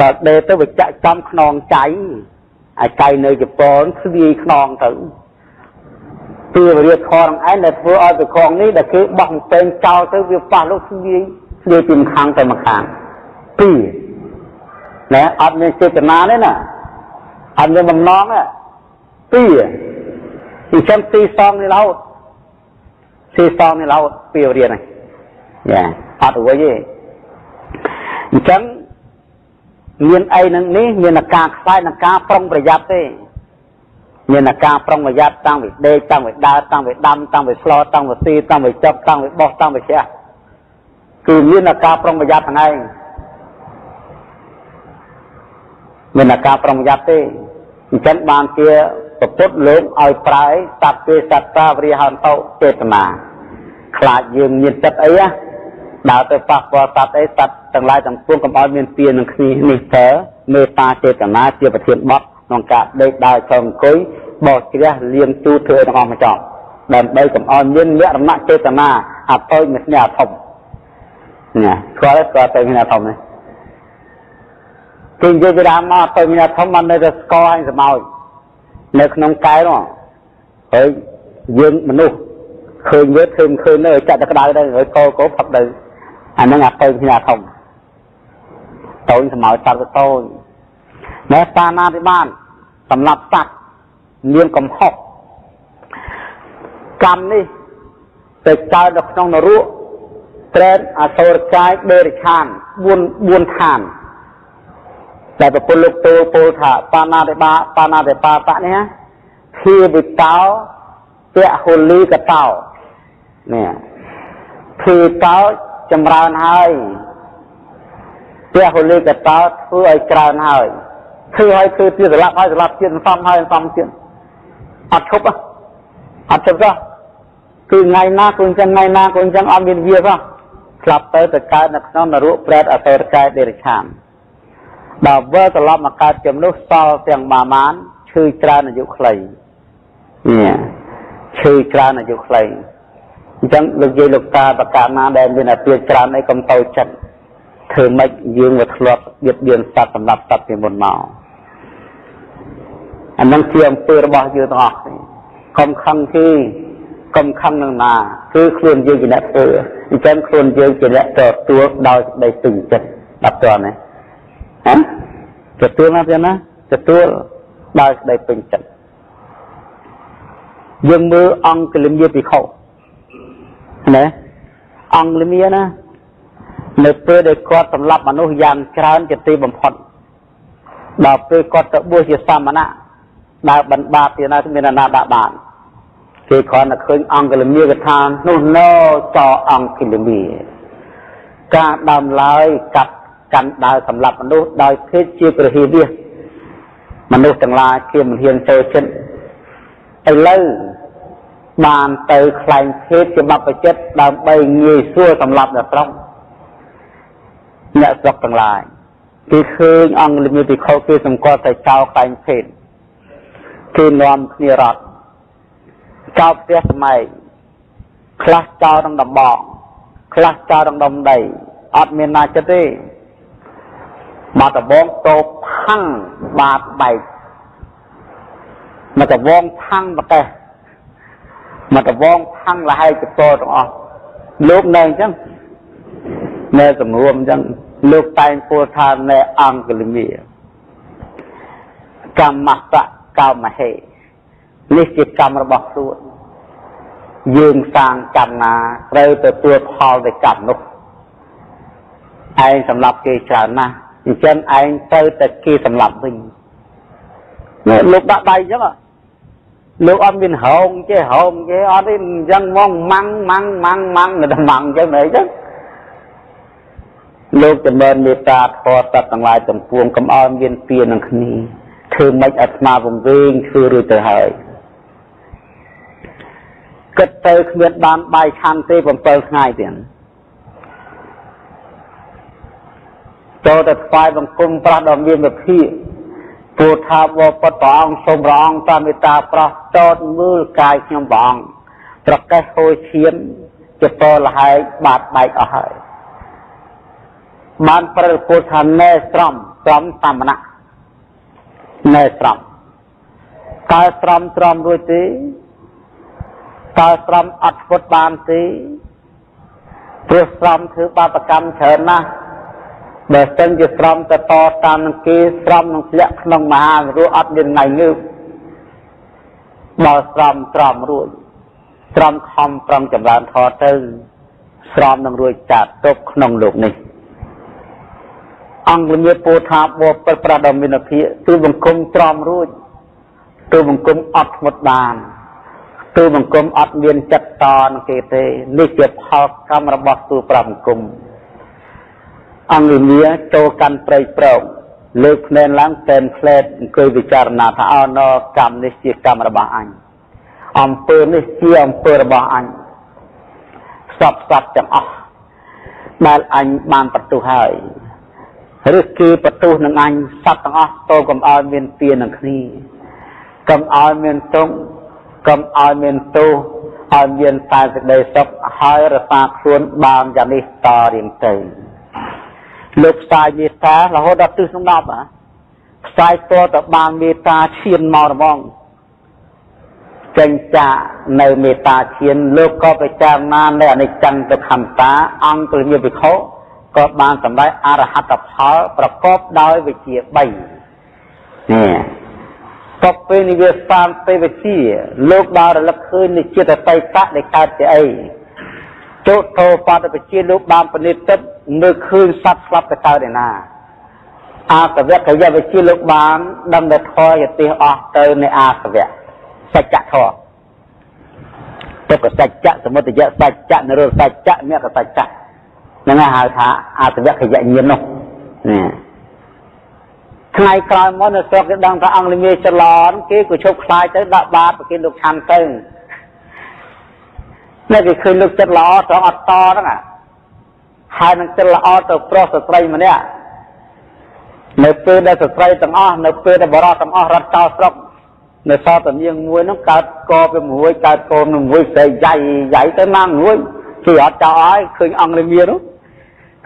Speaker 1: ដល់ដេកទៅវិចាក់ចំខ្នងចៃអាចៃនៅជប៉ុនស្វាយខ្នងទៅ ពីរាធរនឹងឯងដែលធ្វើឲ្យវិខោនេះដែលគេបោះពេញចោលទៅវាប៉ះលោកស្វាយស្វាយពីម្ខាងទៅម្ខាងពីរណែអត់មានចេតនាទេណាអត់មានបំណងទេពីរអញ្ចឹងទីសងនេះរហូតទីសងនេះរហូតពីរៀនហ្នឹងយ៉ាអត់វិញទេអញ្ចឹងមានអីនឹងនេះមានការខ្សែនឹងការប្រុងប្រយ័ត្នទេ មានការប្រុងប្រយ័ត្នតាំងពីដេកតាំងពីដើរតាំងពីដាំតាំងពីស្លោតាំងពីស៊ីតាំងពីចប់តាំងពីបោះតាំងពីជះគឺមានការប្រុងប្រយ័ត្នហ្នឹងឯងមានការប្រុងប្រយ័ត្នទេអញ្ចឹងបានជាប្រពុតលោកឲ្យប្រើសត្វគេសត្វតាវរិហន្តោចេតនាខ្លាចយើងមានចិត្តអីណាដើរទៅប៉ះពាល់សត្វអីសត្វទាំងឡាយទាំងពួងកុំឲ្យមានពៀននឹងគ្នានេះតើមេត្តាចេតនាជាប្រធានបទ ក្នុងការដេកដើរឈរអង្គុយបោះជ្រះលៀងទូធ្វើទាំងអស់មកចប់ដើម្បីកុំឲ្យមានលក្ខណៈចេតនាអត់ទៅមានស្នេហ៍ធំណាស្គាល់ស្គាល់ទៅមានធំនេះគេនិយាយពីដើមមកទៅមានធំមិននៅតែស្គាល់ឲ្យសម្ោចនៅក្នុងកែនោះហើយយើងមនុស្សឃើញវាឃើញឃើញនៅចាក់តែក្តៅទៅហើយកោកោផឹកទៅអាហ្នឹងអាទៅគ្នាធំតូចសម្ោចសត្វតូច តែតាណាទីបានសម្រាប់សត្វមានកំហុសកម្មនេះទៅកើតនៅក្នុងនរកត្រែនអសូរកាយដេរិឆាន4 4ឋានដែលប្រពន្ធលោកទូលពោលថាបាណាតិបាបាណាតិបាបៈនេះធាវិតោពហុលីកតោនេះធាតោចម្រើនហើយពហុលីកតោធ្វើឲ្យច្រើនហើយ ធ្វើឲ្យធ្វើទៀតស្លាប់ហើយស្លាប់ទៀតសំហើយសំទៀតអត់ឈប់អត់ឈប់សោះគឺថ្ងៃណាគូអញ្ចឹងថ្ងៃណាគូអញ្ចឹងអត់មានវាសោះស្លាប់ទៅទៅកើតនៅក្នុងនរកប្រែតអសរកាយដេរឆានដល់វិលត្រឡប់មកកើតជំនួសសល់ទាំងបាមានឈឺច្រើនអាយុខ្លីនេះឈឺច្រើនអាយុខ្លីអញ្ចឹងលោកយាយលោកតាបកាណាដែលមានអាពាហ៍ច្រើនអីកុំតូចចិត្តធ្វើម៉េចយើងមកធ្លាប់បៀតបៀនសត្វសម្រាប់សត្វពីមុនមក អានឹងជាអំពើរបស់យើងទាំងអស់កុំខឹងគេកុំខឹងនឹងណាគឺខ្លួនយើងជាអ្នកធ្វើអញ្ចឹងខ្លួនយើងជាអ្នកទទួលដោយសេចក្តីពេញចិត្តដល់តើណាហ៎ទទួលណាទៀតណាទទួលដោយសេចក្តីពេញចិត្តយើងមើលអង្គលិមាពិខុណាអង្គលិមាណានៅពេលដែលគាត់សម្លាប់មនុស្សយ៉ាងច្រើនជាទីបំផុតដល់ពេលគាត់ទៅបួសជាសាមណៈ ដើរបណ្បាតទៀតណាមានណាដាក់បានគេគ្រាន់តែឃើញអង្គលមាកថានោះណោចអង្គលមាការដើមឡើយកាត់កាន់ដើរសម្រាប់មនុស្សដោយភេទជាព្រះហិវាមនុស្សទាំងឡាយគេមិនហ៊ានចូលចិត្តឥឡូវបានទៅខ្លែងភេទជាបព្វជិតដើម្បីងាយស្រួលសម្រាប់ដល់ត្រង់អ្នកស្រុកទាំងឡាយគេឃើញអង្គលិមិពិខុគេសម្គាល់តែចោលខ្លែងភេទ គេនាំគ្នារត់ចោលផ្ទះសម័យខ្លះចោលក្នុងដំបងខ្លះចោលក្នុងដុំដីអត់មានណាចិត្តទេមកដបងតោផាំងបាតបែកមកដបងផាំងប្រកេះមកដបងផាំងលហើយចតទាំងអស់លោកនៅអញ្ចឹងនៅសម្រួមអញ្ចឹងលោកតែងពោលថានៅអង្គលមីកម្មសៈ កោមហេនេះជាកម្មរបស់ខ្លួនយើងសាងកម្មណាត្រូវទទួលផលនៃកម្មនោះឯងសម្រាប់គេច្រើនណាស់អញ្ចឹងឯងទៅតែគេសម្រាប់វិញលោកដាក់ដៃអញ្ចឹងលោកអត់មានហោងចេះហោងចេះអត់ទេអញ្ចឹងមកម៉ាំងម៉ាំងម៉ាំងម៉ាំងនៅតែម៉ាំងអញ្ចឹងមែនអញ្ចឹងលោកចម្រើនមេត្តាធម៌សត្វទាំងឡាយទាំងពួងកុំឲ្យមានពៀនឹងគ្នា ធ្វើម៉េចឲ្យស្មារវង្វេងធ្វើរួចទៅហើយគិតទៅគ្មានបានបាយឆាន់ទេ7ថ្ងៃទៀតចូលទៅថ្វាយបង្គំប្រាស់ដ៏មានវិភាពោលថាបបពុតព្រះអង្គសូមព្រះអង្គតាមមេត្តាប្រោះចោតមើលកាយខ្ញុំព្រះអង្គប្រកេះហូរឈាមជាពលហែកបាត់បែកអស់ហើយបានប្រឹលពោលថាណែស្រំស្រំសមណៈ ណែស្រំតើស្រំស្រំរួចទេតើស្រំអត់ពុតបានទេព្រោះស្រំធ្វើបាបកម្មច្រើនណាស់បើសិនជាស្រំទៅតតាមនឹងគេស្រំនឹងធ្លាក់ក្នុងមហាវិរោះអត់មានថ្ងៃងើបបើស្រំត្រំរួចស្រំខំប្រឹងចម្រើនធម៌ទៅស្រំនឹងរួចចាត់ទុកក្នុងលោកនេះ អង្គវិញ្ញាពោថាបបិប្រដមានភិគឺបង្គំត្រំរួចគឺបង្គំអត់ធ្មត់បានគឺបង្គំអត់មានចិត្តតនឹងគេទេនេះជាផលកម្មរបស់ទូប្របង្គំអង្គវិញ្ញាចូលកាន់ព្រៃប្រោកលើកភ្នែនឡើងតែនផ្លែតអង្គុយពិចារណាថាអណកម្មនេះជាកម្មរបស់អញអំពើនេះជាអំពើរបស់អញសពសត្វទាំងអស់ដែលអញបានបន្ទុះហើយ ឬគឺបន្ទុះនឹងអញសត្វទាំងអស់តើកុំឲ្យមានពៀនឹងគ្នាកុំឲ្យមានទុំកុំឲ្យមានទោសឲ្យមានតែសេចក្តីសុខហើយរក្សាខ្លួនបានយ៉ាងនេះតរៀងទៅលោកផ្សាយមេត្តារហូតដល់ទិសក្នុង10អាផ្សាយតទៅបានមេត្តាឈានមករហ្មងចេញចានៅមេត្តាឈានលោកក៏ពិចារណានៅអនិច្ចំទុក្ខំតាអង្គពលញាភិក្ខុ ក៏បានសម្ដែងអរហត្តផលប្រកបដោយវិជ្ជា3នេះតបពេលនិវាសានទេវិជាលោកបានរលឹកឃើញនៃចិត្តតៃតៈដែលកើតជាអីចុតោបតវិជាលោកបានពនិតិតមើលឃើញសត្វស្លាប់ទៅកើតឯណាអាសវៈកយវិជាលោកបានដឹងតែធរយទេសអស់ទៅនៃអាសវៈសច្ចធរទុក្ខសច្ចៈសមុទយៈសច្ចៈនិរោធសច្ចៈមគ្គសច្ចៈ ហ្នឹងហៅថាអាសវៈកយញាណនោះនេះថ្ងៃក្រោយមកនៅស្រុកគេដឹងថាអង្គលមីច្រឡនគេក៏ឈប់ខ្លាយទៅដាក់បាតប្រគិនលោកឆាន់ទៅនៅគេឃើញលោកចិត្តល្អត្រង់អត់តហ្នឹងហើយនឹងចិត្តល្អទៅប្រុសស្ត្រីម្នាក់នៅពេលដែលស្ត្រីទាំងអស់នៅពេលដែលបរិសទាំងអស់រត់ចោលស្រុកនៅសតនាងមួយហ្នឹងកើតកពីមួយកើតកូនមួយស្រីយ៉ៃយ៉ៃទៅណាមួយគឺអត់ចោលហើយឃើញអង្គលមីនោះ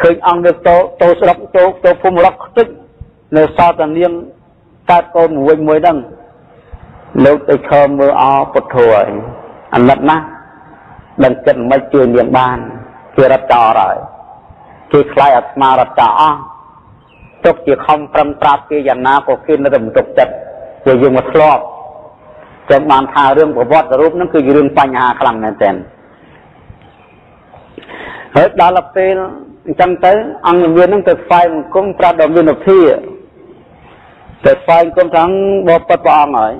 Speaker 1: ឃើញអង្គទៅទៅស្រុកទៅទៅភូមិរកខ្ទេចនៅសតនាងកើតកូនមួយមួយហ្នឹងលោកទៅឈរមើលអពុទ្ធហើយអាណិតណាស់ដឹងចិត្តមិនជួយនាងបានគេរត់ចោលហើយគេខ្លាយអាត្មារត់ចោលអស់ទុកជាខំប្រឹងប្រាប់គេយ៉ាងណាក៏គេនៅតែមិនទុកចិត្តព្រោះយើងមកធ្លាប់ចឹងបានថារឿងប្រវត្តិរូបហ្នឹងគឺរឿងបញ្ហាខ្លាំងមែនទែនហើយដល់ពេល អញ្ចឹងទៅអង្គមានហ្នឹងទៅស្វែងអង្គមប្រាប់ដល់មានភាទៅស្វែងគុំថាបបពុតព្រះអង្គហើយ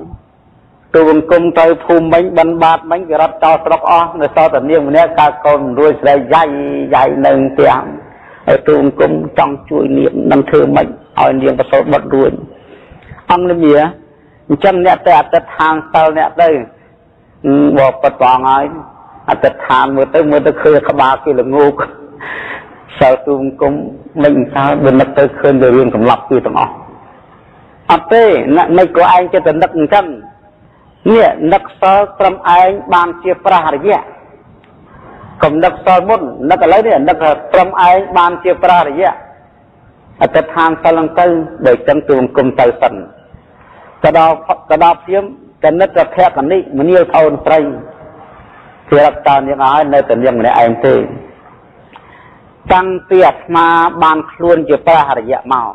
Speaker 1: ទូបង្គំទៅភូមិមិញបិណ្ឌបាតមិញគេរត់ចោលស្រុកអស់នៅសល់តែនាងម្នាក់កើតកូនរួយស្រីយ៉ៃយ៉ៃនៅផ្ទះហើយទូបង្គំចង់ជួយនាងនឹងធ្វើម៉េចឲ្យនាងប្រសូតបុតរួចអង្គនិមាអញ្ចឹងអ្នកទៅអតិថានសិលអ្នកទៅបបពិតព្រះអង្គហើយអតិដ្ឋានមើលទៅមើលទៅឃើញក្បាលគេល្ងោក សិលទូមគុំមិនសើបើនឹកទៅឃើញតែរឿងសម្លាប់គឺទាំងអស់អត់ទេអ្នកមិនក៏ឯងចិត្តនឹកអញ្ចឹងនេះនឹកសិលត្រឹមឯងបានជាប្រះរយៈកុំនឹកសិលមុននឹកឥឡូវនេះនឹកត្រឹមឯងបានជាប្រះរយៈអតិថានសិលហ្នឹងទៅដោយចឹងទូមគុំទៅសិនកដល់កដល់ព្រាមកណិតរភកនិមនាលថោនស្រីជារកតើនាងឲ្យនៅតែនាងម្នាក់ឯងទេ តាំងពីអាត្មាបានខ្លួនជាព្រះអរិយមក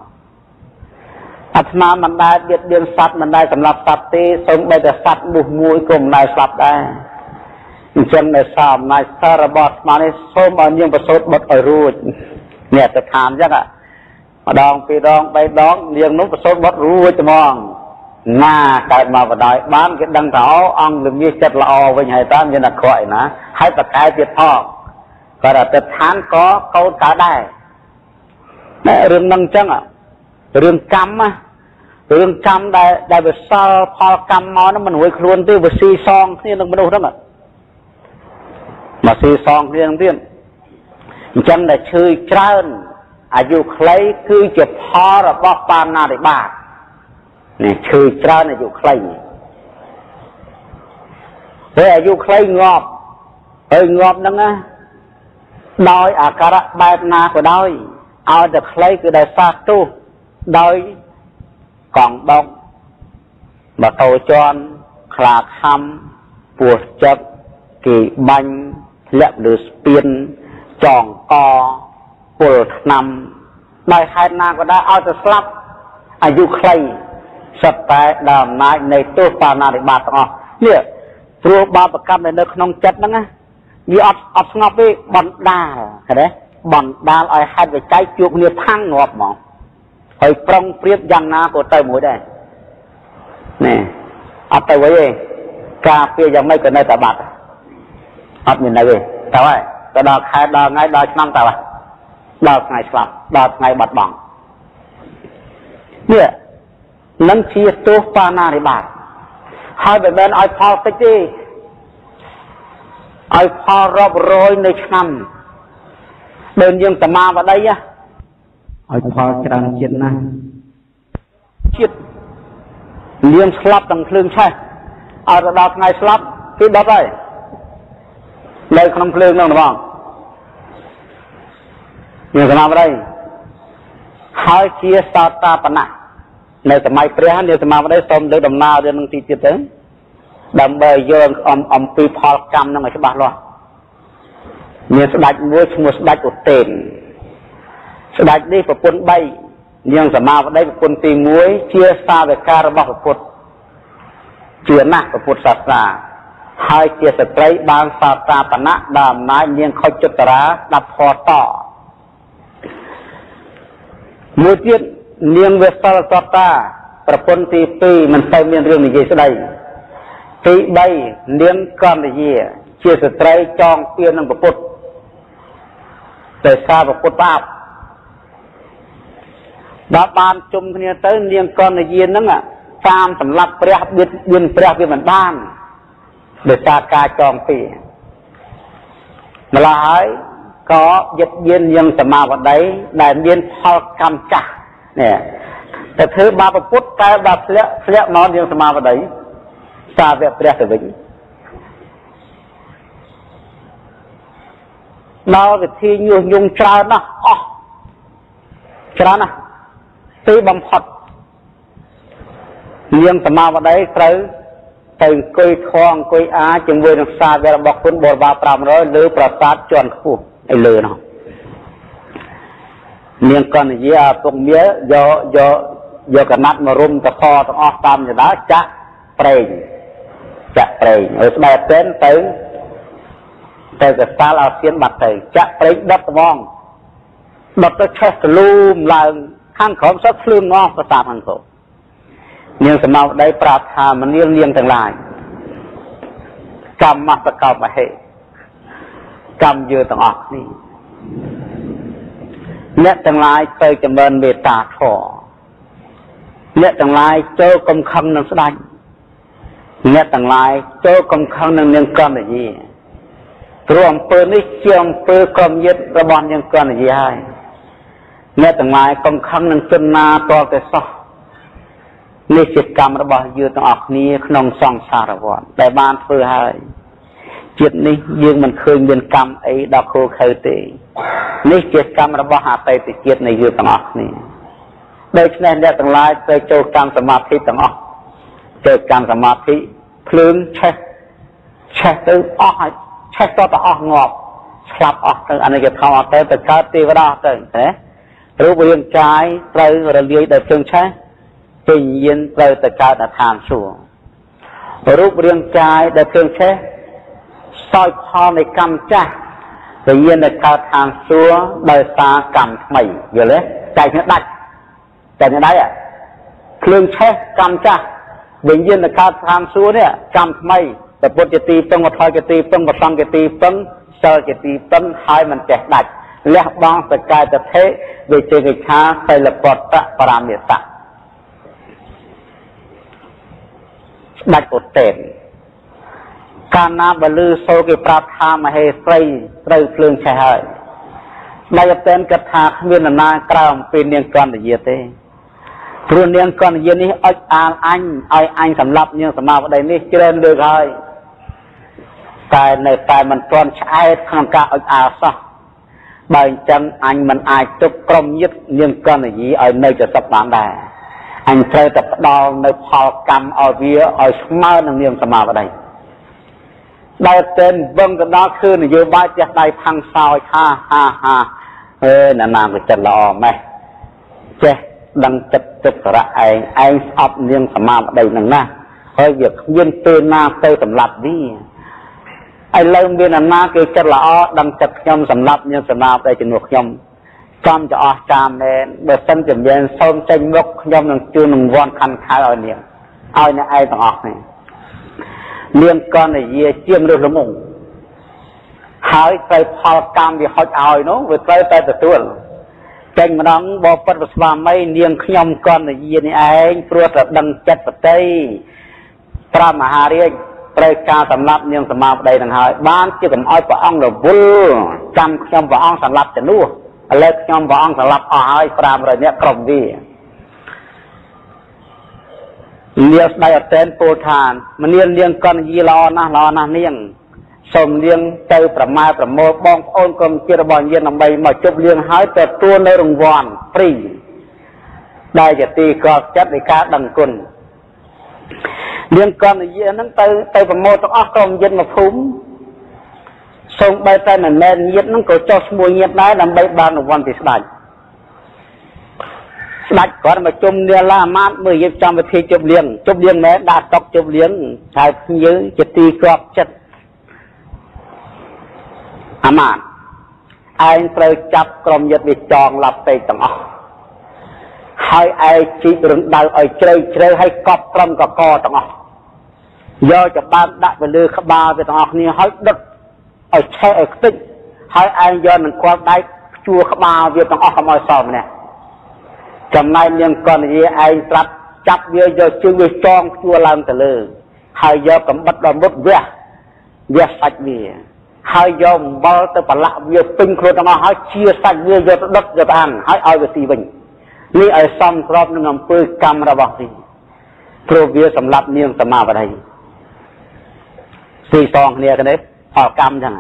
Speaker 1: អាត្មាមិនដែលបៀតបៀនសត្វមិនដែលសម្លាប់សត្វទេសូម្បីតែសត្វមុះមួយក៏មិនដែលស្លាប់ដែរអញ្ចឹងនៅសារអំណាចសាររបស់អាត្មានេះសូមឲ្យនាងប្រសូតបុតឲ្យរួចនេះទៅឋានអញ្ចឹងម្ដងពីរដងបីដងនាងនោះប្រសូតបុតរួចហ្មងណាកើតមកបដ ாய் បានគេដឹងថាអូអង្គលមាសចិត្តល្អវិញហើយតើមានអក្រក់ឯណាហើយបកែទៀតផង ក៏អតិដ្ឋានក៏កោតកើតដែរតែរឿងនឹងអញ្ចឹងរឿងកម្មណារឿងកម្មដែលដែលវាសល់ផលកម្មមកហ្នឹងមិនរួយខ្លួនទេវាស៊ីសងគ្នានឹងមនុស្សហ្នឹងមកស៊ីសងគ្នានឹងទៀតអញ្ចឹងតែឈឺច្រើនអាយុខ្លីគឺជាផលរបស់បាណាតិបាតនេះឈឺច្រើនអាយុខ្លីពេលអាយុខ្លីងាប់ហើយងាប់ហ្នឹងណា ដោយអាការៈបែបណាក៏ដោយឲ្យតែខ្លីគឺដោយសារទោសដោយកង់ដុកម៉ូតូជន់ខ្លាខំពោះចិត្តគេបាញ់ធ្លាក់លើស្ពានចងកពុលឆ្នាំដោយហេតុណាក៏ដោយឲ្យទៅស្លាប់អាយុខ្លីសុទ្ធតែដល់អំណាចនៃទោសបាណាតិបាតទាំងអស់នេះព្រោះបាបកម្មនៅក្នុងចិត្តហ្នឹងណា វាអត់អត់ស្ងប់ទេបណ្ដាលឃើញទេបណ្ដាលឲ្យហេតុវិច័យជួបគ្នាផាំងងាប់ហ្មងហើយប្រុងព្រៀបយ៉ាងណាក៏ទៅមួយដែរនេះអត់ទៅវិញទេការពារយ៉ាងម៉េចក៏នៅតែបាត់អត់មាននៅទេទៅហើយទៅដល់ខែដល់ថ្ងៃដល់ឆ្នាំទៅហើយដល់ថ្ងៃស្លាប់ដល់ថ្ងៃបាត់បង់នេះនឹងជាទោសបាណារិបាតហើយមិនមែនឲ្យផលតិចទេ ឲ្យផលរាប់រយនៃឆ្នាំដូចយើងសមាវតីឲ្យផលច្រើនជាតិណាស់ជាតិលៀងស្លាប់ទាំងភ្លើងឆេះឲ្យទៅដល់ថ្ងៃស្លាប់គឺដុតហើយនៅក្នុងភ្លើងនោះបងយើងសមាវតីហើយជាសតតាបណៈនៅសម័យព្រះនាសមាវតីសូមលើកដំណើររឿងនឹងទីទៀតទៅ ដើម្បីយកអំអំពីផលកម្មនឹងឲ្យច្បាស់លាស់មានស្ដេចមួយឈ្មោះស្ដេចឧទេនស្ដេចនេះប្រពន្ធ3នាងសមាវតីប្រពន្ធទី1ជាសាវការបស់ព្រះពុទ្ធជាណាស់ព្រះពុទ្ធសាសនាហើយជាស្ត្រីបានសាតាបណៈដល់អំណាចនាងខុចចតរាស្ដាប់ធម៌តមួយទៀតនាងវិសិលសតាប្រពន្ធទី2មិនទៅមានរឿងនិយាយស្ដី ទី3នាងកន្តយាជាស្ត្រីចងពៀននឹងប្រពុតតែសារប្រពុតបាបដល់បានជុំគ្នាទៅ នាងកន្តយាហ្នឹងតាមសម្លាប់ព្រះបៀតបៀនព្រះវាមិនបានដោយសារការចងពៀម្ល៉េះហើយក៏យឹតយានយ៉ាងសមាវតីដែលមានផលកម្មចាស់នេះតែធ្វើបាបពុទ្ធតែបាបធ្លាក់ធ្លាក់មកយ៉ាងសមាវតី សាវកព្រះទៅវិញដល់វិធីញុះញង់ច្រើនណាស់អស់ច្រើនណាស់ទីបំផុតនាងសមាវតីត្រូវទៅអង្គុយខអង្គុយអាជាមួយនឹងសាវករបស់គុណបរិវារ500លើប្រាសាទជាន់ខ្ពស់ឯលើនោះនាងកណ្យាពុកមាយកយកយកកណាត់មករុំតខទាំងអស់តាមចដាចាក់ប្រេង ចាក់ប្រេងហើយស្បែកពេនទៅទៅកសាលឲ្យទៀនបាត់ទៅចាក់ប្រេងដុតត្មងដុតទៅឆេះទលូមឡើងខាងក្រោមសុទ្ធភ្លឺងស់ប្រសាទខាងក្រោមនាងសមោដីប្រាប់ថាមនាលនាងទាំងឡាយកម្មសកោមហេកម្មយើទាំងអស់គ្នាអ្នកទាំងឡាយទៅចម្រើនមេត្តាធម៌អ្នកទាំងឡាយចូលកំខឹងនឹងស្ដេច អ្នកទាំងឡាយចូលកំខឹងនឹងនាងកណ្ដយាព្រោះអំពើនេះជាអំពើក្រុមញាតិរបស់នាងកណ្ដយាហើយអ្នកទាំងឡាយកំខឹងនឹងជនណាតលតែសោះនេះជាកម្មរបស់យើងទាំងអស់គ្នាក្នុងសង្សារវដ្តដែលបានធ្វើហើយជាតិនេះយើងមិនឃើញមានកម្មអីដល់ខូខើទេ នេះជាកម្មរបស់អតីតជាតិនៃយើងទាំងអស់គ្នាដូច្នេះអ្នកទាំងឡាយត្រូវចូលកម្មសមាធិទាំងអស់ ចូលកម្មសមាធិភ្លើងឆេះឆេះទៅអស់ហើយឆេះតទៅអស់ងាប់ស្លាប់អស់ទៅអានេះគេថោទៅទៅកើតទេវតាទៅណារូបរាងកាយត្រូវរលាយដោយភ្លើងឆេះវិញ្ញាណត្រូវទៅកើតនៅឋានសួគ៌រូបរាងកាយដែលភ្លើងឆេះសោយផលនៃកម្មចាស់វិញ្ញាណទៅកើតឋានសួគ៌ដោយសារកម្មថ្មីយល់ទេចែកគ្នាដាច់ចែកគ្នាដាច់ភ្លើងឆេះកម្មចាស់ វិញ្ញាណទៅកើតឋានសួគ៌នេះកម្មថ្មីព្រះពុទ្ធជាទីពឹងវត្ថុជាទីពឹងប្រសង្ឃជាទីពឹងសិលជាទីពឹងហើយមិនចេះដាច់លះបង់សកាយតថេវិជេកិខាសិលពតៈបរាមេតៈស្ដេចឧទេនកាលណាបលឺសូរគេប្រាប់ថាមហេស្រីត្រូវភ្លើងឆេះហើយស្ដេចឧទេនគិតថាគ្មាននរណាក្រៅអំពីនាងកណ្ដយាទេ ព្រោះនាងកណ្ដយានេះអុចអាលអញឲ្យអញសម្លាប់នាងសមាវតីនេះច្រើនលើកហើយតែនៅតែមិនទាន់ឆ្អែតក្នុងការអុចអាលសោះបើអញ្ចឹងអញមិនអាចទុកក្រុមញាតិនាងកណ្ដយាឲ្យនៅជាសុខបានដែរអញត្រូវតែផ្ដល់នៅផលកម្មឲ្យវាឲ្យស្មើនឹងនាមសមាវតីដែលតែនវឹងទៅដល់គឺនយោបាយចេះដៃផាំងសោយហាហាហាអេណានាក៏ចិត្តល្អម៉េះចេះ ដឹងចិត្តចិត្តសារៈឯងឯងស្អប់នាងសមាវតីនឹងណាហើយវាគ្មានពេលណាទៅសម្លាប់វាឥឡូវមានអាណាគេចិត្តល្អដឹងចិត្តខ្ញុំសម្លាប់នាងសមាវតីជំនួសខ្ញុំចំចអស់ចាមមែនបើសិនជំនាញសូមចេញមុខខ្ញុំនឹងជួយនឹងវ័នខាន់ខៅឲ្យនាងឲ្យអ្នកឯងទាំងអស់នេះនាងកណ្ដយាជាមនុស្សល្ងងហើយត្រូវផលកម្មវាហុចឲ្យនោះវាត្រូវតែទទួល ចេញម្ដងបបិទ្ធស្វាមីនាងខ្ញុំកណ្ដយានេះឯងព្រោះតែដឹងចិត្តបតីប្រមហារាជត្រូវការសម្លាប់នាងសមាបតីនឹងហើយបានជាកុំឲ្យព្រះអង្គរវល់ចាំខ្ញុំព្រះអង្គសម្លាប់ជំនួសឥឡូវខ្ញុំព្រះអង្គស្លាប់អស់ហើយ500នាក់ក្រុមវាលាស្ដេចអតេនពោលថាមនាលនាងកណ្ដយាល្អណាស់ល្អណាស់នាង សូមនាងទៅប្រម៉ែប្រមូលបងប្អូនក្រុមជាតិរបស់យានដើម្បីមកជប់លៀងហើយទទួលនៅរង្វាន់ព្រីដែលជាទីកប់ចិត្តនៃការដឹងគុណនាងកណ្ដយាហ្នឹងទៅទៅប្រមូលទាំងអស់ក្រុមយានមកភូមិសូម្បីតែមិនមែនញាតនឹងក៏ចោះឈ្មោះញាតដែរដើម្បីបានរង្វាន់ពីស្ដេចស្ដេចគាត់មកជុំនាឡាអាមាតមើលយើងចំវិធីជប់លៀងជប់លៀងមែនដាក់តុកជប់លៀងហើយភ្ញៀវជាទីក្របចិត្ត អាមាតឯងត្រូវចាប់ក្រុមយុទ្ធវាចងឡាប់ពេកទាំងអស់ហើយឯងជីករំដៅឲ្យជ្រៅជ្រៅហើយកប់ត្រឹមកកទាំងអស់យកច្បាប់ដាក់ទៅលើក្បាលវាទាំងអស់គ្នាហើយដុតឲ្យឆេះឲ្យខ្ទេចហើយឯងយកនឹងគាត់ដៃជួក្បាលវាទាំងអស់កុំឲ្យសល់ម្នាក់ចំណែកនាងកណ្ដយាឯងត្រាប់ចាប់វាយកជើងវាចងជួឡើងទៅលើហើយយកកំបិតដល់មុតវះវះសាច់វា ហើយយកអំបិលទៅប្រឡាក់វាពេញខ្លួនទាំងអស់ហើយជាសាច់វាយកទៅដុតយកទៅអានហើយឲ្យវាទីវិញនេះឲ្យសំស្របនឹងអំពើកម្មរបស់វាព្រោះវាសម្លាប់នាងសមាវតីស៊ីសងគ្នាគ្នាផលកម្មចឹង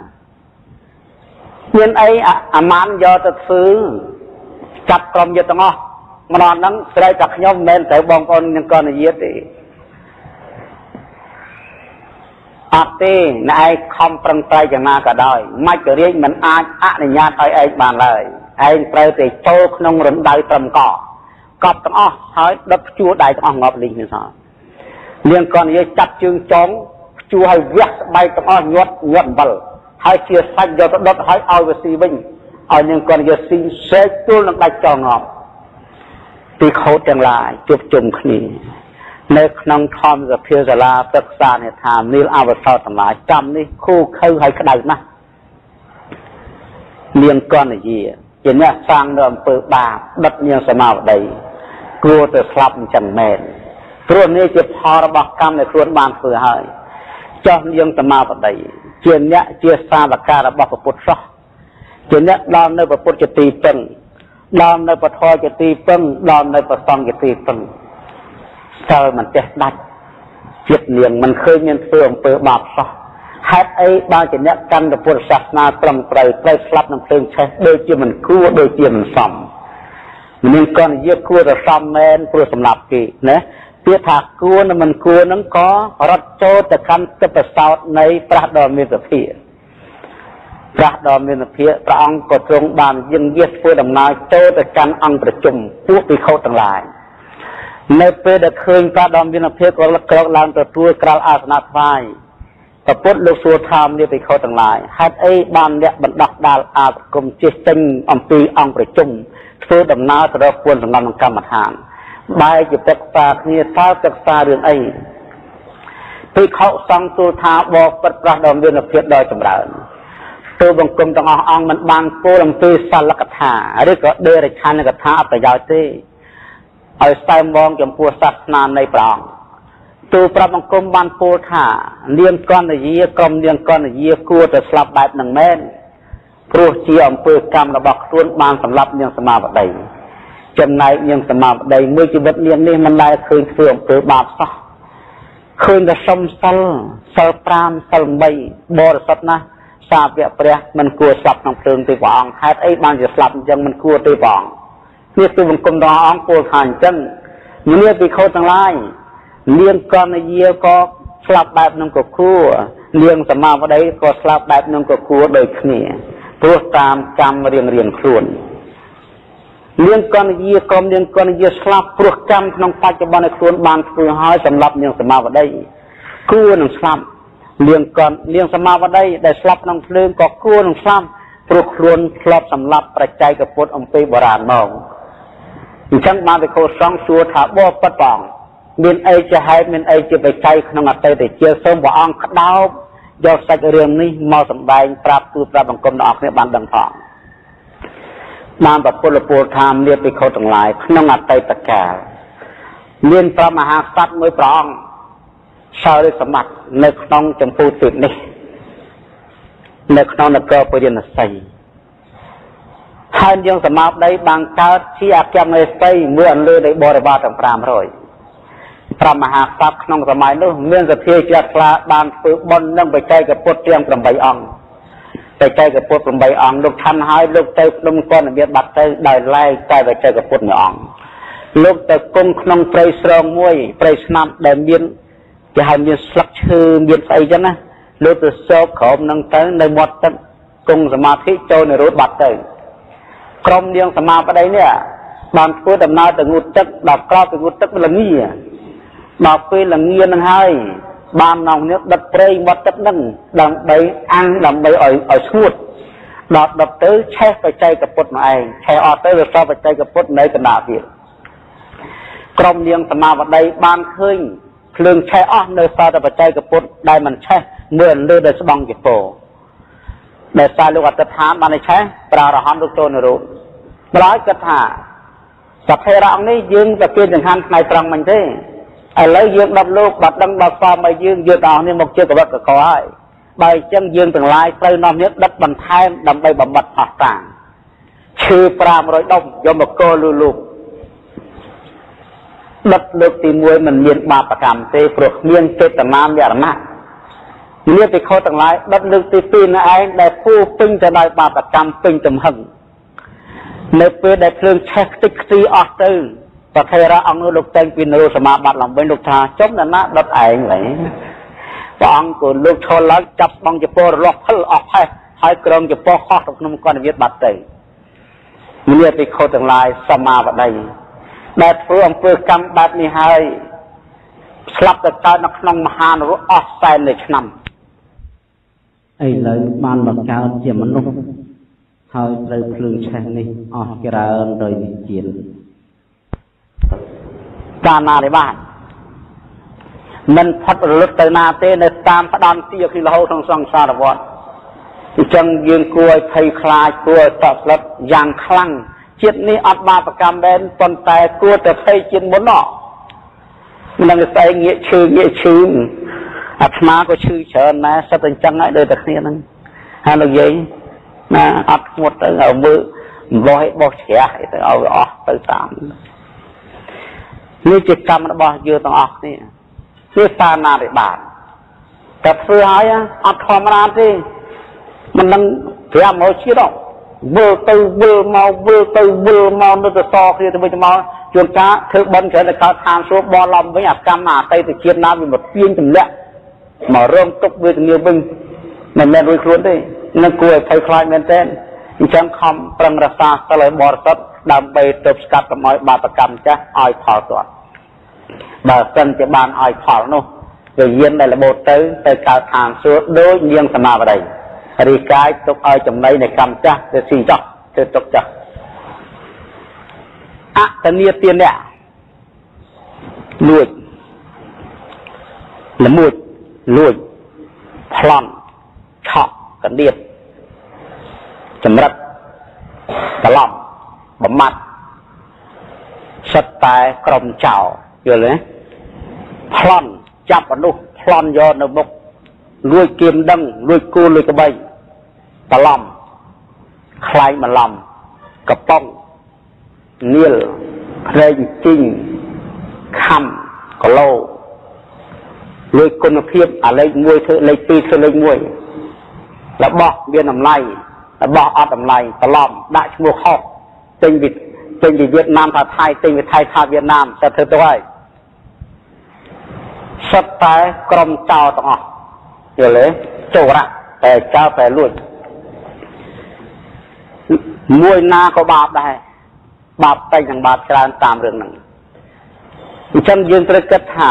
Speaker 1: មានអីអាម៉ានយកទៅធ្វើចាប់ក្រុមយុទ្ធទាំងអស់ម្ដងហ្នឹងស្រីតែខ្ញុំមិនមែនត្រូវបងប្អូននឹងកនយាទេ អត់ទេណែឯងខំប្រឹងប្រែងយ៉ាងណាក៏ដោយមិនក៏រៀងមិនអាចអនុញ្ញាតឲ្យឯងបានឡើយឯងត្រូវតែចូលក្នុងរំដៅត្រឹមកកប់ទាំងអស់ហើយដុតជួដៃទាំងអស់ងាប់លីងនេះសោះលៀងកនយាចាប់ជើងចងជួឲ្យវះស្បែកទាំងអស់ញាត់ញាត់អំបិលហើយជាសាច់យកទៅដុតឲ្យឲ្យវាស៊ីវិញឲ្យនឹងគាត់យកស៊ីសេកទល់នឹងដាច់ចងងាប់ពីខោតទាំងឡាយជួបជុំគ្នា នៅក្នុងធម្មសភាសាលាសិក្សានេះថាមីលអវសោទាំងឡាយចាំនេះខូខើឲ្យក្តៅណាស់នាងកណ្ដយាជាអ្នកសាងនៅអំពើបាបដិតនាងសមាវតីគួរទៅស្លាប់អញ្ចឹងមែនព្រោះនេះជាផលរបស់កម្មដែលខ្លួនបានធ្វើហើយចោះយើងសមាបតីជាអ្នកជាសាវការបស់ព្រះពុទ្ធសោះជាអ្នកដល់នៅព្រះពុទ្ធជាទីពឹងដល់នៅពធជាទីពឹងដល់នៅប្រសងជាទីពឹង សិលមិនចេះដាច់ចិត្តនាងមិនឃើញមានធ្វើអំពើបាបសោះហេតុអីបានជាអ្នកកាន់ពុទ្ធសាសនាត្រឹមត្រូវត្រូវស្លាប់នឹងភ្លើងឆេះដូចជាមិនគួរដូចជាមិនសមមនុស្សកនយាគួរតែសមមែនព្រោះសម្រាប់គេណាពាក្យថាគួរនិងមិនគួរនឹងក៏រត់ចូលទៅកាន់ទឹកប្រសោតនៃប្រាស់ដ៏មានសភាប្រាស់ដ៏មានសភាព្រះអង្គក៏ទ្រង់បានយឹងយាសធ្វើដំណើរចូលទៅកាន់អង្គប្រជុំពួកភិក្ខុទាំងឡាយ នៅពេលដែលឃើញប្រាស់ដ៏មានសភាក៏ក្រោកឡើងទទួលក្រោលអាសនៈថ្វាយប្រពុតលោកសួរថាមនាភិក្ខុទាំងឡាយហេតុអីបានអ្នកបណ្ដោះដាលអាប្រគមជិះចេញអំពីអង្គប្រជុំធ្វើដំណើរទៅរកពួនសម្រាប់នឹងកម្មដ្ឋានបែរជាប្រឹក្សាគ្នាតើប្រឹក្សារឿងអីភិក្ខុសង្ឃទូលថាបបពិតប្រាស់ដ៏មានភាពដ៏ចម្រើនទូបង្គំទាំងអស់អង្គមិនបានពោលអំពីសលកថាឬក៏ដេរឆានកថាអប្រយោជន៍ទេ ឲ្យស្ដែងមងចំពោះសាសនានៃព្រះអង្គទូប្រាប់បង្គំបានពោលថានាងកណ្ដយាក្រុមនាងកណ្ដយាគួរតែស្លាប់បែបនឹងមែនព្រោះជាអំពើកម្មរបស់ខ្លួនបានសម្លាប់នាងសមាបតីចំណែកនាងសមាបតីមួយជីវិតនាងនេះមិនដែលឃើញធ្វើអំពើបាបសោះឃើញតែសុំសិលសិល5សិល8បរិសុទ្ធណាស់សាវកព្រះមិនគួរស្លាប់ក្នុងភ្លើងទេព្រះអង្គហេតុអីបានជាស្លាប់អញ្ចឹងមិនគួរទេព្រះអង្គ នេះគឺបង្គំដល់អង្គពោលថាអញ្ចឹងមានពិខុទាំងឡាយនាងកណ្ដយាក៏ស្លាប់បែបនឹងក៏គួរនាងសមាវតីក៏ស្លាប់បែបនឹងក៏គួរដូចគ្នាព្រោះតាមកម្មរៀងរៀងខ្លួននាងកណ្ដយាក្រុមនាងកណ្ដយាស្លាប់ព្រោះកម្មក្នុងបច្ចុប្បន្នឲ្យខ្លួនបានធ្វើហើយសម្រាប់នាងសមាវតីគួរនឹងស្លាប់នាងកណ្ដនាងសមាវតីដែលស្លាប់ក្នុងភ្លើងក៏គួរនឹងស្លាប់ព្រោះខ្លួនធ្លាប់សម្លាប់ប្រច័យកពុទ្ធអំពីបុរាណមក អញ្ចឹងបានវិខោសង្ឃសួរថាបបពិតបងមានអីជាហេតុមានអីជាបច្ច័យក្នុងអតីតជាសូមព្រះអង្គក្តោបយកសាច់រឿងនេះមកសម្ដែងប្រាប់ទូប្រាប់បង្គំដល់អ្នកបានដឹងផងបានប្រពុលពលថាមលាភិក្ខុទាំងឡាយក្នុងអតីតកាលមានព្រះមហាក្សត្រមួយព្រះអង្គសោរិសម្បត្តិនៅក្នុងចម្ពោះទិបនេះ នៅក្នុងនគរពរិណសី ហើយយើងសមាបដីបានកើតជាអគ្គមេសីមួយអន្លើនៃបរិវារទាំង500ព្រះមហាក្សត្រក្នុងសម័យនោះមានសទ្ធាជ្រះថ្លាបានធ្វើបុណ្យនឹងបច្ចេកពុទ្ធទាំង8អង្គបច្ចេកពុទ្ធ8អង្គលោកឆាន់ហើយលោកទៅភ្នំកនមានបាត់ទៅដោយឡែកតែបច្ចេកពុទ្ធមួយអង្គលោកទៅគង់ក្នុងព្រៃស្រងមួយព្រៃស្នាប់ដែលមានគេហៅមានស្លឹកឈើមានស្អីចឹងណាលោកទៅសោកក្រោមនឹងទៅនៅមាត់ទឹកគង់សមាធិចូលនៅរត់បាត់ទៅ ក្រុមនាងសមាបតីនេះបានធ្វើដំណើរទៅងូតទឹកដល់ក្រោយទៅងូតទឹកល្ងាដល់ពេលល្ងានឹងហើយបាននងនេះដិតព្រៃមាត់ទឹកនឹងដើម្បីអាំងដើម្បីឲ្យឲ្យស្ងួតដល់ដិតទៅឆេះបច្ច័យកពុទ្ធមកឯងឆេះអត់ទៅវាសល់បច្ច័យកពុទ្ធនៅកណ្ដាលទៀតក្រុមនាងសមាវតីបានឃើញភ្លើងឆេះអស់នៅសល់តែបច្ច័យកពុទ្ធដែលមិនឆេះមើលលើដោយស្បង់ជាពោ ដែលសារលោកអត្តដ្ឋានបានឆេះប្រារហន្តលោកចូលនរោម្ល៉េះគិតថាសភេរៈអង្គនេះយើងតែគេចង្ហាន់ថ្ងៃត្រង់មិនទេឥឡូវយើងដប់លោកបាត់ដឹងបាត់ស្មឲ្យយើងយើងទាំងអស់នេះមកជាកវត្តកកហើយបើអញ្ចឹងយើងទាំងឡាយត្រូវនាំនេះដិតបន្ថែមដើម្បីបំបត្តិអស់តាងឈើ500ដុំយកមកកលូលោកដិតលើកទី1មិនមានបាបកម្មទេព្រោះគ្មានចេតនាមរណៈមា នទីខុសទាំងឡាយដិតលើកទី2នៅឯងដែលពូពេញទៅដោយបាបកម្មពេញទំហឹងនៅពេលដែលភ្លើងឆេះខ្ទេចខ្ទីអស់ទៅប្រធេរៈអង្គនោះលោកតែងពីនរោសមាបត្តិឡើងវិញលោកថាចុំណាណាដុតឯងវិញព្រះអង្គក៏លោកឈរឡើងចាប់បងចពោរលាស់ផលអស់ផេះហើយក្រងចពោខុសទៅក្នុងកណ្ដវិទ្យាបាត់ទៅមានពីខុសទាំងឡាយសមាបតីដែលធ្វើអំពើកម្មបែបនេះហើយស្លាប់ទៅកើតនៅក្នុងមហានរកអស់សែននៃឆ្នាំ
Speaker 2: ឥឡូវបានមកកើតជាមនុស្សហើយត្រូវភ្លើងឆេះនេះអស់ច្រើនដោយវិជាតិ
Speaker 1: កាលណានេះបានមិនផុតរលត់ទៅណាទេនៅតាមផ្ដំទាគឺរហូតក្នុងសង្សារវដ្តអញ្ចឹងយើងគួរឲ្យភ័យខ្លាចគួរឲ្យតក់ស្លុតយ៉ាងខ្លាំងជាតិនេះអត់បាបកម្មមែនប៉ុន្តែគួរតែភ័យជាតិមុនណោះមិនដឹងស្អីងាកឈឺងាកឈឺ អាត្មាក៏ឈឺច្រើនណាស់សិតតែអញ្ចឹងហើយដូចតែគ្នាហ្នឹងហើយលោកយាយណាអត់ធ្ងត់ទៅឲ្យមើលម្លោះឲ្យបោះជ្រះទៅឲ្យអស់ទៅតាមនេះជាកម្មរបស់យើងទាំងអស់គ្នាគឺសាណារិបាតតែធ្វើហើយអត់ធម្មតាទេមិនដឹង5មកជាតិទេវិលទៅវិលមកវិលទៅវិលមកនៅទៅសគ្នាទៅវិញទៅមកជួនកាលធ្វើបន់ច្រើនតែកើតឋានសួគ៌បឡំវិញអាកម្មអតីតជាតិណាវាមកទាញទម្លាក់ មករងទុកវេទនាវិញមិនមែនរួចខ្លួនទេនឹងគួរឲ្យភ័យខ្លាចមែនទែនអញ្ចឹងខំប្រឹងរក្សាសិលឲ្យបរិសុទ្ធដើម្បីទប់ស្កាត់កុំឲ្យបាបកម្មចាស់ឲ្យផលទាន់បើសិនជាបានឲ្យផលនោះវាយានដែលរបូតទៅទៅកើតឋានសួគ៌ដូចនាងសមាវរីរីកាយទុកឲ្យចំណៃនៃកម្មចាស់ទៅស៊ីចោះទៅទុកចាស់អតនីទានៈលួចល្មួច លួចប្លន់ឆក់កណ្ដៀបចម្រិតច្រឡំបំមាត់សិតតែក្រុមចោលយល់ទេប្លន់ចាប់មនុស្សប្លន់យកនៅមុខលួចគៀមដឹងលួចគូលួចក្បីច្រឡំខ្លែងបន្លំកំប៉ុងនៀលព្រែងជីងខំគីឡូ លួចគុណភាពអាលេខ1ធ្វើលេខ2ធ្វើលេខ1របស់មានតម្លៃរបស់អត់តម្លៃច្រឡំដាក់ឈ្មោះខុសចេញពីចេញពីវៀតណាមថាថៃចេញពីថៃថាវៀតណាមតែធ្វើទៅហើយសុទ្ធតែក្រុមចោលទាំងអស់យល់ទេចោរៈតែចោលតែលួចមួយណាក៏បាបដែរបាបតិចនិងបាបច្រើនតាមរឿងហ្នឹងអញ្ចឹងយើងត្រូវគិតថា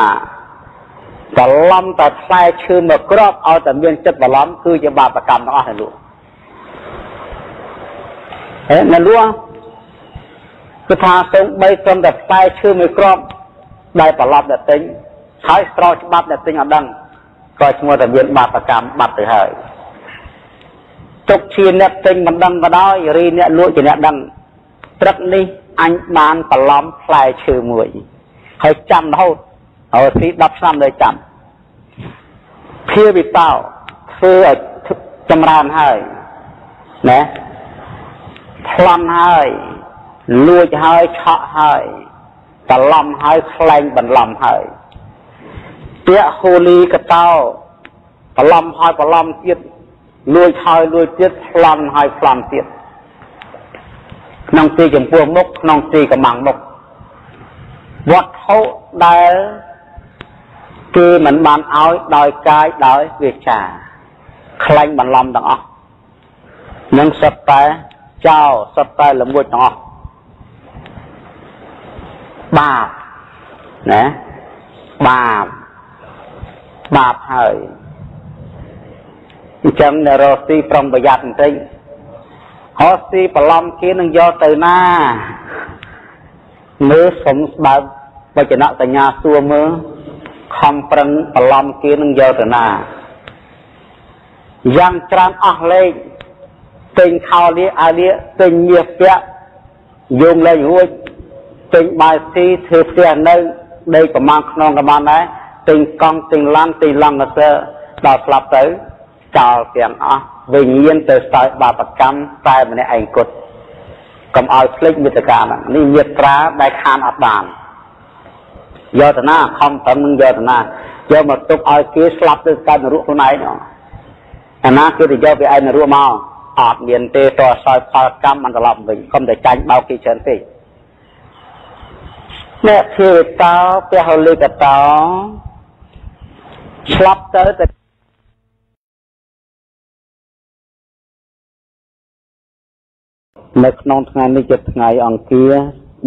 Speaker 1: បឡំតែផ្លែឈើមកក្របឲ្យតែមានចិត្តបឡំគឺជាបាបកម្មទាំងអស់នៅលោកហេនៅលោកគឺថាសូម្បីត្រឹមតែផ្លែឈើមួយក្របដែលបឡំតែទិញហើយស្រោច្បាប់តែទិញអត់ដឹងក៏ឈ្មោះតែមានបាបកម្មបាត់ទៅហើយទុកជាអ្នកទិញមិនដឹងក៏ដោយរីអ្នកលក់ជាអ្នកដឹងព្រឹកនេះអញបានប្រឡំផ្លែឈើមួយហើយចាំរហូត ហើយទី10ឆ្នាំលើចាំភាវិតោធ្វើឲ្យចម្រើនហើយណាប្លន់ហើយលួចហើយឆក់ហើយប្រឡំហើយខ្លែងបន្លំហើយពាក្យហូលីកតោប្រឡំហើយប្រឡំទៀតលួចហើយលួចទៀតប្លន់ហើយប្លន់ទៀតក្នុងទីចំពោះមុខក្នុងទីកំងមុខវត្ថុដែល គឺមិនបានឲ្យដោយកាយដោយវាចាខ្លាញ់បន្លំទាំងអស់នឹងសុទ្ធតែចោលសុទ្ធតែល្មួយទាំងអស់បាបណាបាបបាបហើយអញ្ចឹងនៅរស់ទីប្រុងប្រយ័ត្នបន្តិចហោស៊ីប្រឡំគេនឹងយកទៅណាមើលសុំស្បើកវចនៈសញ្ញាសួរមើល ខំប្រឹងប្រឡំគេនឹងយកទៅណាយ៉ាងច្រើនអស់លេខទិញខោលៀអាលៀទិញមាសពាក់យោងលេខរួចទិញបាយស៊ីធ្វើផ្ទះនៅដីប្រមាណខ្នងក៏បានដែរទិញកង់ទិញឡានទិញឡង់កសើដល់ស្លាប់ទៅចោលទាំងអស់វិញ្ញាណទៅសោយបាបកម្មតែម្នាក់ឯងគត់កុំឲ្យភ្លេចមេត្តាហ្នឹងនេះមេត្រាដែលខានអត់បាន យកទៅណាខំប្រឹងនឹងយកទៅណាយកមកទុកឲ្យគេស្លាប់ទៅកើតនរកខ្លួនឯងអាណាគឺទៅយកពីឯងនរកមកអត់មានទេតើសោយផលកម្មមិនត្រឡប់វិញកុំតែចាញ់បោកគេច្រើនពេកអ្នកភាវតោពហលិកតោស្លាប់ទៅតែនៅក្នុងថ្ងៃនេះជាថ្ងៃអង្គារ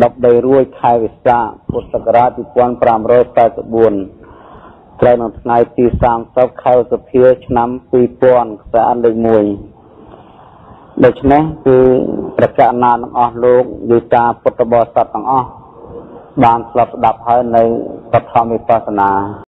Speaker 1: 13រួចខែវិសាខពុទ្ធសករាជ2544ត្រូវនៅថ្ងៃទី30ខែសុភាឆ្នាំ2000ខ្សែអនលេខ1ដូច្នេះគឺប្រកាសណាទាំងអស់លោកយេតាពុទ្ធបរិស័ទទាំងអស់បានស្លាប់ស្ដាប់ហើយនៅបឋមវិបស្សនា